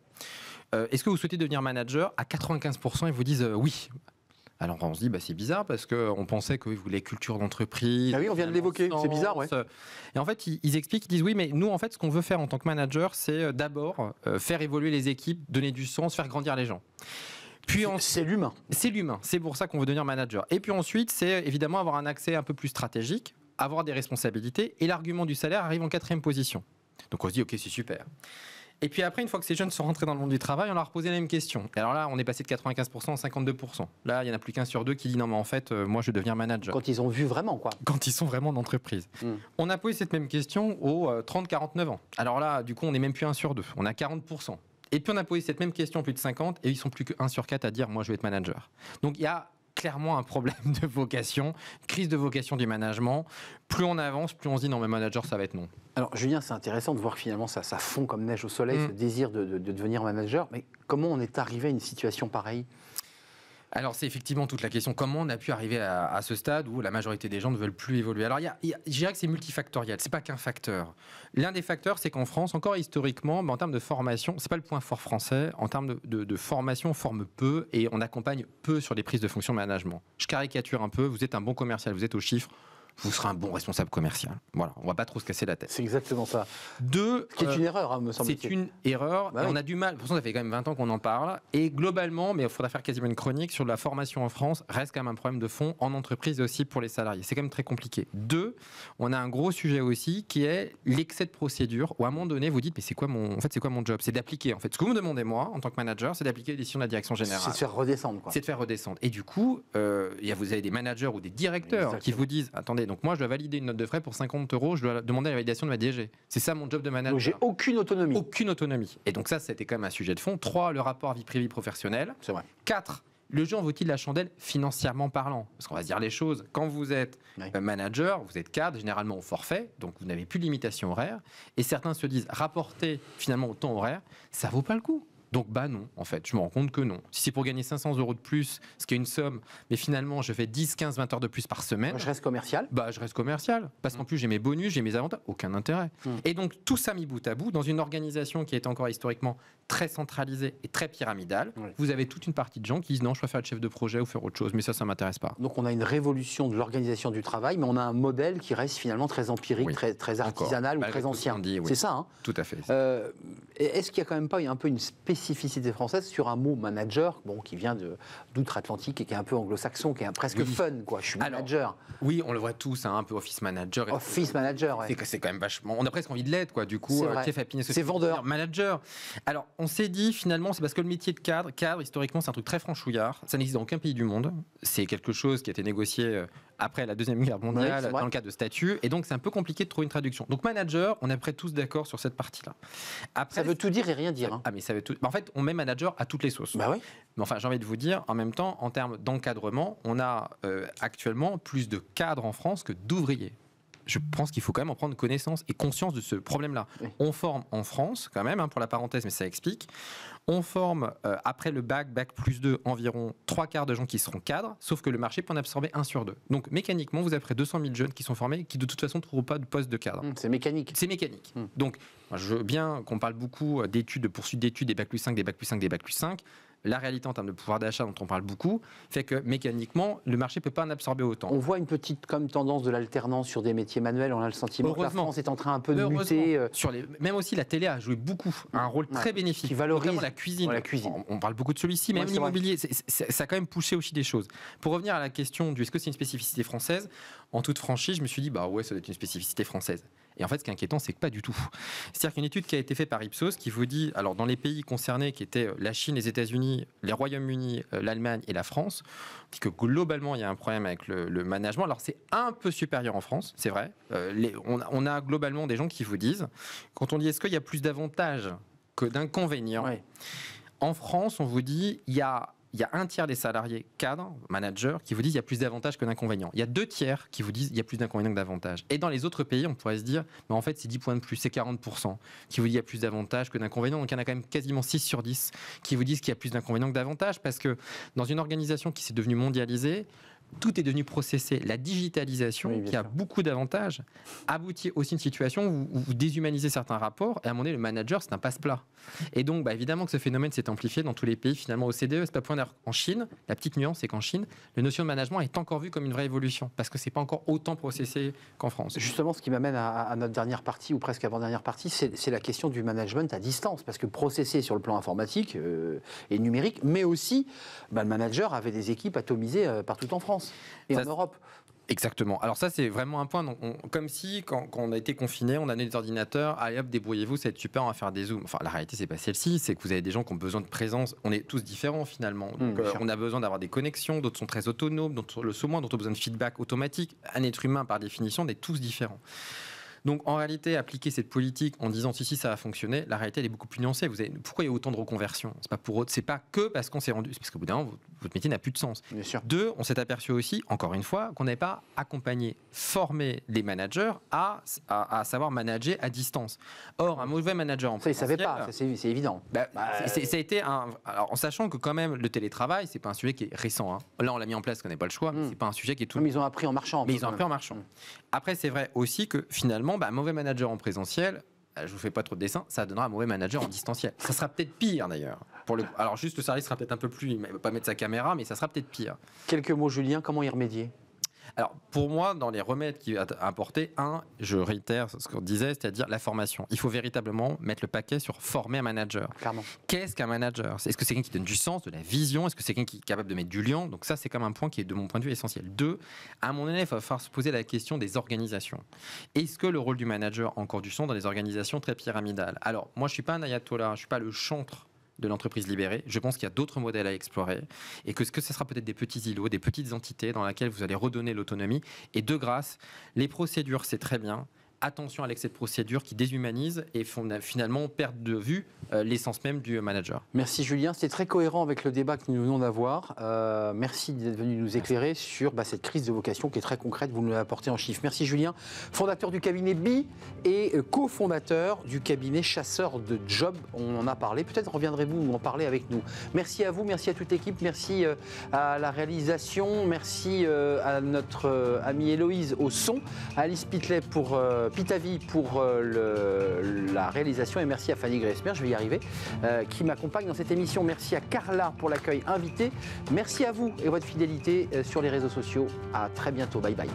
euh, est-ce que vous souhaitez devenir manager À 95%, ils vous disent euh, oui. Alors on se dit, bah, c'est bizarre parce qu'on pensait qu'ils voulaient culture d'entreprise. Ah oui, on vient de l'évoquer, c'est bizarre, ouais. Et en fait, ils, ils expliquent, ils disent oui, mais nous, en fait, ce qu'on veut faire en tant que manager, c'est euh, d'abord euh, faire évoluer les équipes, donner du sens, faire grandir les gens. Puis C'est l'humain. c'est l'humain, c'est pour ça qu'on veut devenir manager. Et puis ensuite, c'est évidemment avoir un accès un peu plus stratégique, avoir des responsabilités, et l'argument du salaire arrive en quatrième position. Donc on se dit, ok, c'est super. Et puis après, une fois que ces jeunes sont rentrés dans le monde du travail, on leur a posé la même question. Et alors là, on est passé de 95% à 52%. Là, il y en a plus qu'un sur deux qui dit non, mais en fait, euh, moi, je veux devenir manager Quand ils ont vu vraiment, quoi. quand ils sont vraiment en entreprise. Mm. On a posé cette même question aux euh, 30-49 ans. Alors là, du coup, on n'est même plus un sur deux, on a 40%. Et puis on a posé cette même question plus de 50 et ils sont plus que 1 sur 4 à dire moi je veux être manager. Donc il y a clairement un problème de vocation, crise de vocation du management. Plus on avance, plus on se dit non mais manager ça va être non. Alors Julien, c'est intéressant de voir que finalement ça, ça fond comme neige au soleil, Mm. ce désir de, de- de devenir manager. Mais comment on est arrivé à une situation pareille? Alors c'est effectivement toute la question. Comment on a pu arriver à, ce stade où la majorité des gens ne veulent plus évoluer? Alors y y a- je dirais que c'est multifactoriel. C'est pas qu'un facteur. L'un des facteurs, c'est qu'en France, encore historiquement, mais en termes de formation, c'est pas le point fort français. En termes de, de- formation, on forme peu et on accompagne peu sur les prises de fonction management. Je caricature un peu. Vous êtes un bon commercial, vous êtes aux chiffres. Vous serez un bon responsable commercial. Voilà, on va pas trop se casser la tête. C'est exactement ça. Deux, qui est euh, une erreur, hein, me c'est semble-t-il. une erreur. Bah et oui. On a du mal. Pourtant, ça fait quand même 20 ans qu'on en parle. Et globalement, mais il faudra faire quasiment une chronique sur la formation en France, reste quand même un problème de fond en entreprise et aussi pour les salariés. C'est quand même très compliqué. Deux, on a un gros sujet aussi qui est l'excès de procédure. Où à un moment donné, vous dites, mais c'est quoi mon, en fait, c'est quoi mon job? C'est d'appliquer. En fait, ce que vous me demandez moi, en tant que manager, c'est d'appliquer les décisions de la direction C'est générale. de faire redescendre, quoi. C'est de faire redescendre. Et du coup, euh, y a- vous avez des managers ou des directeurs qui vous disent Attendez, donc moi je dois valider une note de frais pour 50 euros, je dois demander la validation de ma DG. C'est ça mon job de manager. Donc j'ai aucune autonomie. Aucune autonomie. Et donc ça, c'était quand même un sujet de fond. 3. Le rapport vie privée professionnelle. C'est vrai. 4. Le jeu en vaut-il la chandelle financièrement parlant? Parce qu'on va se dire les choses. Quand vous êtes Oui. euh, manager, vous êtes cadre, généralement au forfait, donc vous n'avez plus de limitation horaire. Et certains se disent rapporter finalement au temps horaire, ça vaut pas le coup. Donc bah non, en fait, je me rends compte que non. Si c'est pour gagner 500 euros de plus, ce qui est une somme, mais finalement je fais 10, 15, 20 heures de plus par semaine, je reste commercial. bah, je reste commercial. Parce qu'en plus, j'ai mes bonus, j'ai mes avantages. Aucun intérêt. Mm. Et donc, tout ça mis bout à bout, dans une organisation qui est encore historiquement très centralisée et très pyramidale, Oui. vous avez toute une partie de gens qui disent non, je préfère être chef de projet ou faire autre chose. Mais ça, ça m'intéresse pas. Donc on a une révolution de l'organisation du travail, mais on a un modèle qui reste finalement très empirique, Oui. très, très Encore. artisanal ou Malgré très ancien. oui. C'est ça. hein? Tout à fait. Euh, Est-ce qu'il y a quand même pas un peu une spécificité française sur un mot manager, bon, qui vient d'outre-Atlantique et qui est un peu anglo-saxon, qui est un presque Oui. fun, quoi. Je suis Alors, manager, Oui, on le voit tous, hein, un peu office manager. tout. office manager. ouais. C'est quand même vachement. On a presque envie de l'être, quoi. Du coup, C'est euh, vendeur. Manager. Alors, on s'est dit finalement, c'est parce que le métier de cadre, cadre historiquement, c'est un truc très franchouillard. Ça n'existe dans aucun pays du monde. C'est quelque chose qui a été négocié euh, après la deuxième guerre mondiale dans le cadre de statut, et donc c'est un peu compliqué de trouver une traduction. Donc manager, on est près tous d'accord sur cette partie-là. Après, Ça veut tout dire et rien dire. hein. ah mais ça veut tout. En fait, on met manager à toutes les sauces. Bah oui. Mais enfin, j'ai envie de vous dire, en même temps, en termes d'encadrement, on a euh, actuellement plus de cadres en France que d'ouvriers. Je pense qu'il faut quand même en prendre connaissance et conscience de ce problème-là. Oui. On forme en France, quand même, hein, pour la parenthèse, mais ça explique. On forme, euh, après le bac, bac plus 2, environ trois quarts de gens qui seront cadres, sauf que le marché peut en absorber un sur deux. Donc, mécaniquement, vous avez près 200 000 jeunes qui sont formés, qui de toute façon ne trouveront pas de poste de cadre. Hum, C'est mécanique. C'est mécanique. Hmm. Donc, je veux bien qu'on parle beaucoup d'études, de poursuite d'études, des bac plus 5, des bac plus 5, des bac plus 5. La réalité en termes de pouvoir d'achat dont on parle beaucoup fait que mécaniquement, le marché ne peut pas en absorber autant. On voit une petite comme tendance de l'alternance sur des métiers manuels. On a le sentiment que la. France est en train un peu de muter. euh, Sur les, même aussi la télé a joué beaucoup, un rôle Ouais. très bénéfique. Qui valorise. La cuisine. Ouais, la cuisine. On, on parle beaucoup de celui-ci, Ouais, même l'immobilier, ça a quand même poussé aussi des choses. Pour revenir à la question du est-ce que c'est une spécificité française, en toute franchise, je me suis dit bah ouais, ça doit être une spécificité française. Et en fait, ce qui est inquiétant, c'est que pas du tout. C'est-à-dire qu'une étude qui a été faite par Ipsos qui vous dit, alors dans les pays concernés qui étaient euh, la Chine, les États-Unis, les Royaumes-Unis, euh, l'Allemagne et la France, dit que globalement, il y a un problème avec le, le management. Alors c'est un peu supérieur en France, c'est vrai. Euh, les- on, a- on a globalement des gens qui vous disent, quand on dit est-ce qu'il y a plus d'avantages que d'inconvénients, ouais. en France, on vous dit il y a, il y a un tiers des salariés cadres, managers, qui vous disent il y a plus d'avantages que d'inconvénients. Il y a deux tiers qui vous disent il y a plus d'inconvénients que d'avantages. Et dans les autres pays, on pourrait se dire mais en fait, c'est 10 points de plus, c'est 40% qui vous dit il y a plus d'avantages que d'inconvénients. Donc il y en a quand même quasiment 6 sur 10 qui vous disent qu'il y a plus d'inconvénients que d'avantages parce que dans une organisation qui s'est devenue mondialisée, tout est devenu processé. La digitalisation, Oui, qui a sûr. beaucoup d'avantages, aboutit aussi à une situation où, où vous déshumanisez certains rapports. Et à un moment donné, le manager, c'est un passe-plat. Et donc, bah, évidemment que ce phénomène s'est amplifié dans tous les pays, finalement, OCDE. C'est pas point d'ailleurs en Chine. La petite nuance, c'est qu'en Chine, la notion de management est encore vue comme une vraie évolution, parce que c'est pas encore autant processé qu'en France. Justement, ce qui m'amène à, à notre dernière partie, ou presque avant-dernière partie, c'est la question du management à distance. Parce que processer sur le plan informatique euh, et numérique, mais aussi, bah, le manager avait des équipes atomisées euh, partout en France et Ça, en Europe. Exactement. Alors ça, c'est vraiment un point. Donc, on- comme si, quand, quand on a été confiné, on a des ordinateurs, allez hop, débrouillez-vous, ça va être super, on va faire des zooms. Enfin, la réalité, c'est pas celle-ci, c'est que vous avez des gens qui ont besoin de présence. On est tous différents finalement. Donc, Mmh, euh, on a besoin d'avoir des connexions, d'autres sont très autonomes, d'autres le sont moins, d'autres ont besoin de feedback automatique. Un être humain, par définition, on est tous différents. Donc en réalité, appliquer cette politique en disant si si ça va fonctionner, la réalité elle est beaucoup plus nuancée. Vous avez, pourquoi il y a autant de reconversions? C'est pas pour autre, c'est pas que parce qu'on s'est rendu, c'est parce qu'au bout d'un moment, votre- métier n'a plus de sens. Bien sûr. Deux, on s'est aperçu aussi, encore une fois, qu'on n'avait pas accompagné, formé les managers à, à, à savoir manager à distance. Or, un mauvais manager en Ça, ils ne savaient pas, c'est évident. bah, Bah, c'est- c'est- ça a été un. Alors, en sachant que quand même le télétravail, c'est pas un sujet qui est récent. hein. Là, on l'a mis en place, qu'on n'a pas le choix, mais Mm. c'est pas un sujet qui est tout. Mais ils ont appris en marchant. Mais ils ont appris en marchant. Mm. Après, c'est vrai aussi que finalement, bah, un mauvais manager en présentiel. euh, Je vous fais pas trop de dessin, ça donnera un mauvais manager en distanciel. Ça sera peut-être pire d'ailleurs. Pour le... Alors juste le service sera peut-être un peu plus, il va pas mettre sa caméra, mais ça sera peut-être pire. Quelques mots, Julien, comment y remédier? Alors, pour moi, dans les remèdes qui à apporter, un, je réitère ce qu'on disait, c'est-à-dire la formation. Il faut véritablement mettre le paquet sur former un manager. Clairement. Qu'est-ce qu'un manager? Est-ce que c'est quelqu'un qui donne du sens, de la vision? Est-ce que c'est quelqu'un qui est capable de mettre du lien? Donc ça, c'est comme un point qui est, de mon point de vue, essentiel. Deux, à moment donné, il va falloir se poser la question des organisations. Est-ce que le rôle du manager a encore du sens dans les organisations très pyramidales? Alors, moi, je suis pas un ayatollah, je suis pas le chantre de l'entreprise libérée. Je pense qu'il y a d'autres modèles à explorer et que ce que sera peut-être des petits îlots, des petites entités dans lesquelles vous allez redonner l'autonomie. Et de grâce, les procédures, c'est très bien. Attention à l'excès de procédures qui déshumanisent et font finalement perdre de vue euh, l'essence même du manager. Merci Julien, c'était très cohérent avec le débat que nous venons d'avoir. Euh, merci d'être venu nous éclairer sur bah, cette crise de vocation qui est très concrète, vous nous l'avez apporté en chiffres. Merci Julien, fondateur du cabinet BI et euh, cofondateur du cabinet chasseur de job. On en a parlé, peut-être reviendrez-vous en parler avec nous. Merci à vous, merci à toute l'équipe, merci à la réalisation, merci à notre amie Héloïse au son, à Alice Pitlet pour, Pitavi pour euh, la réalisation et merci à Fanny Gressmer, je vais y arriver, euh, qui m'accompagne dans cette émission. Merci à Carla pour l'accueil invité. Merci à vous et votre fidélité euh, sur les réseaux sociaux. À très bientôt. Bye bye.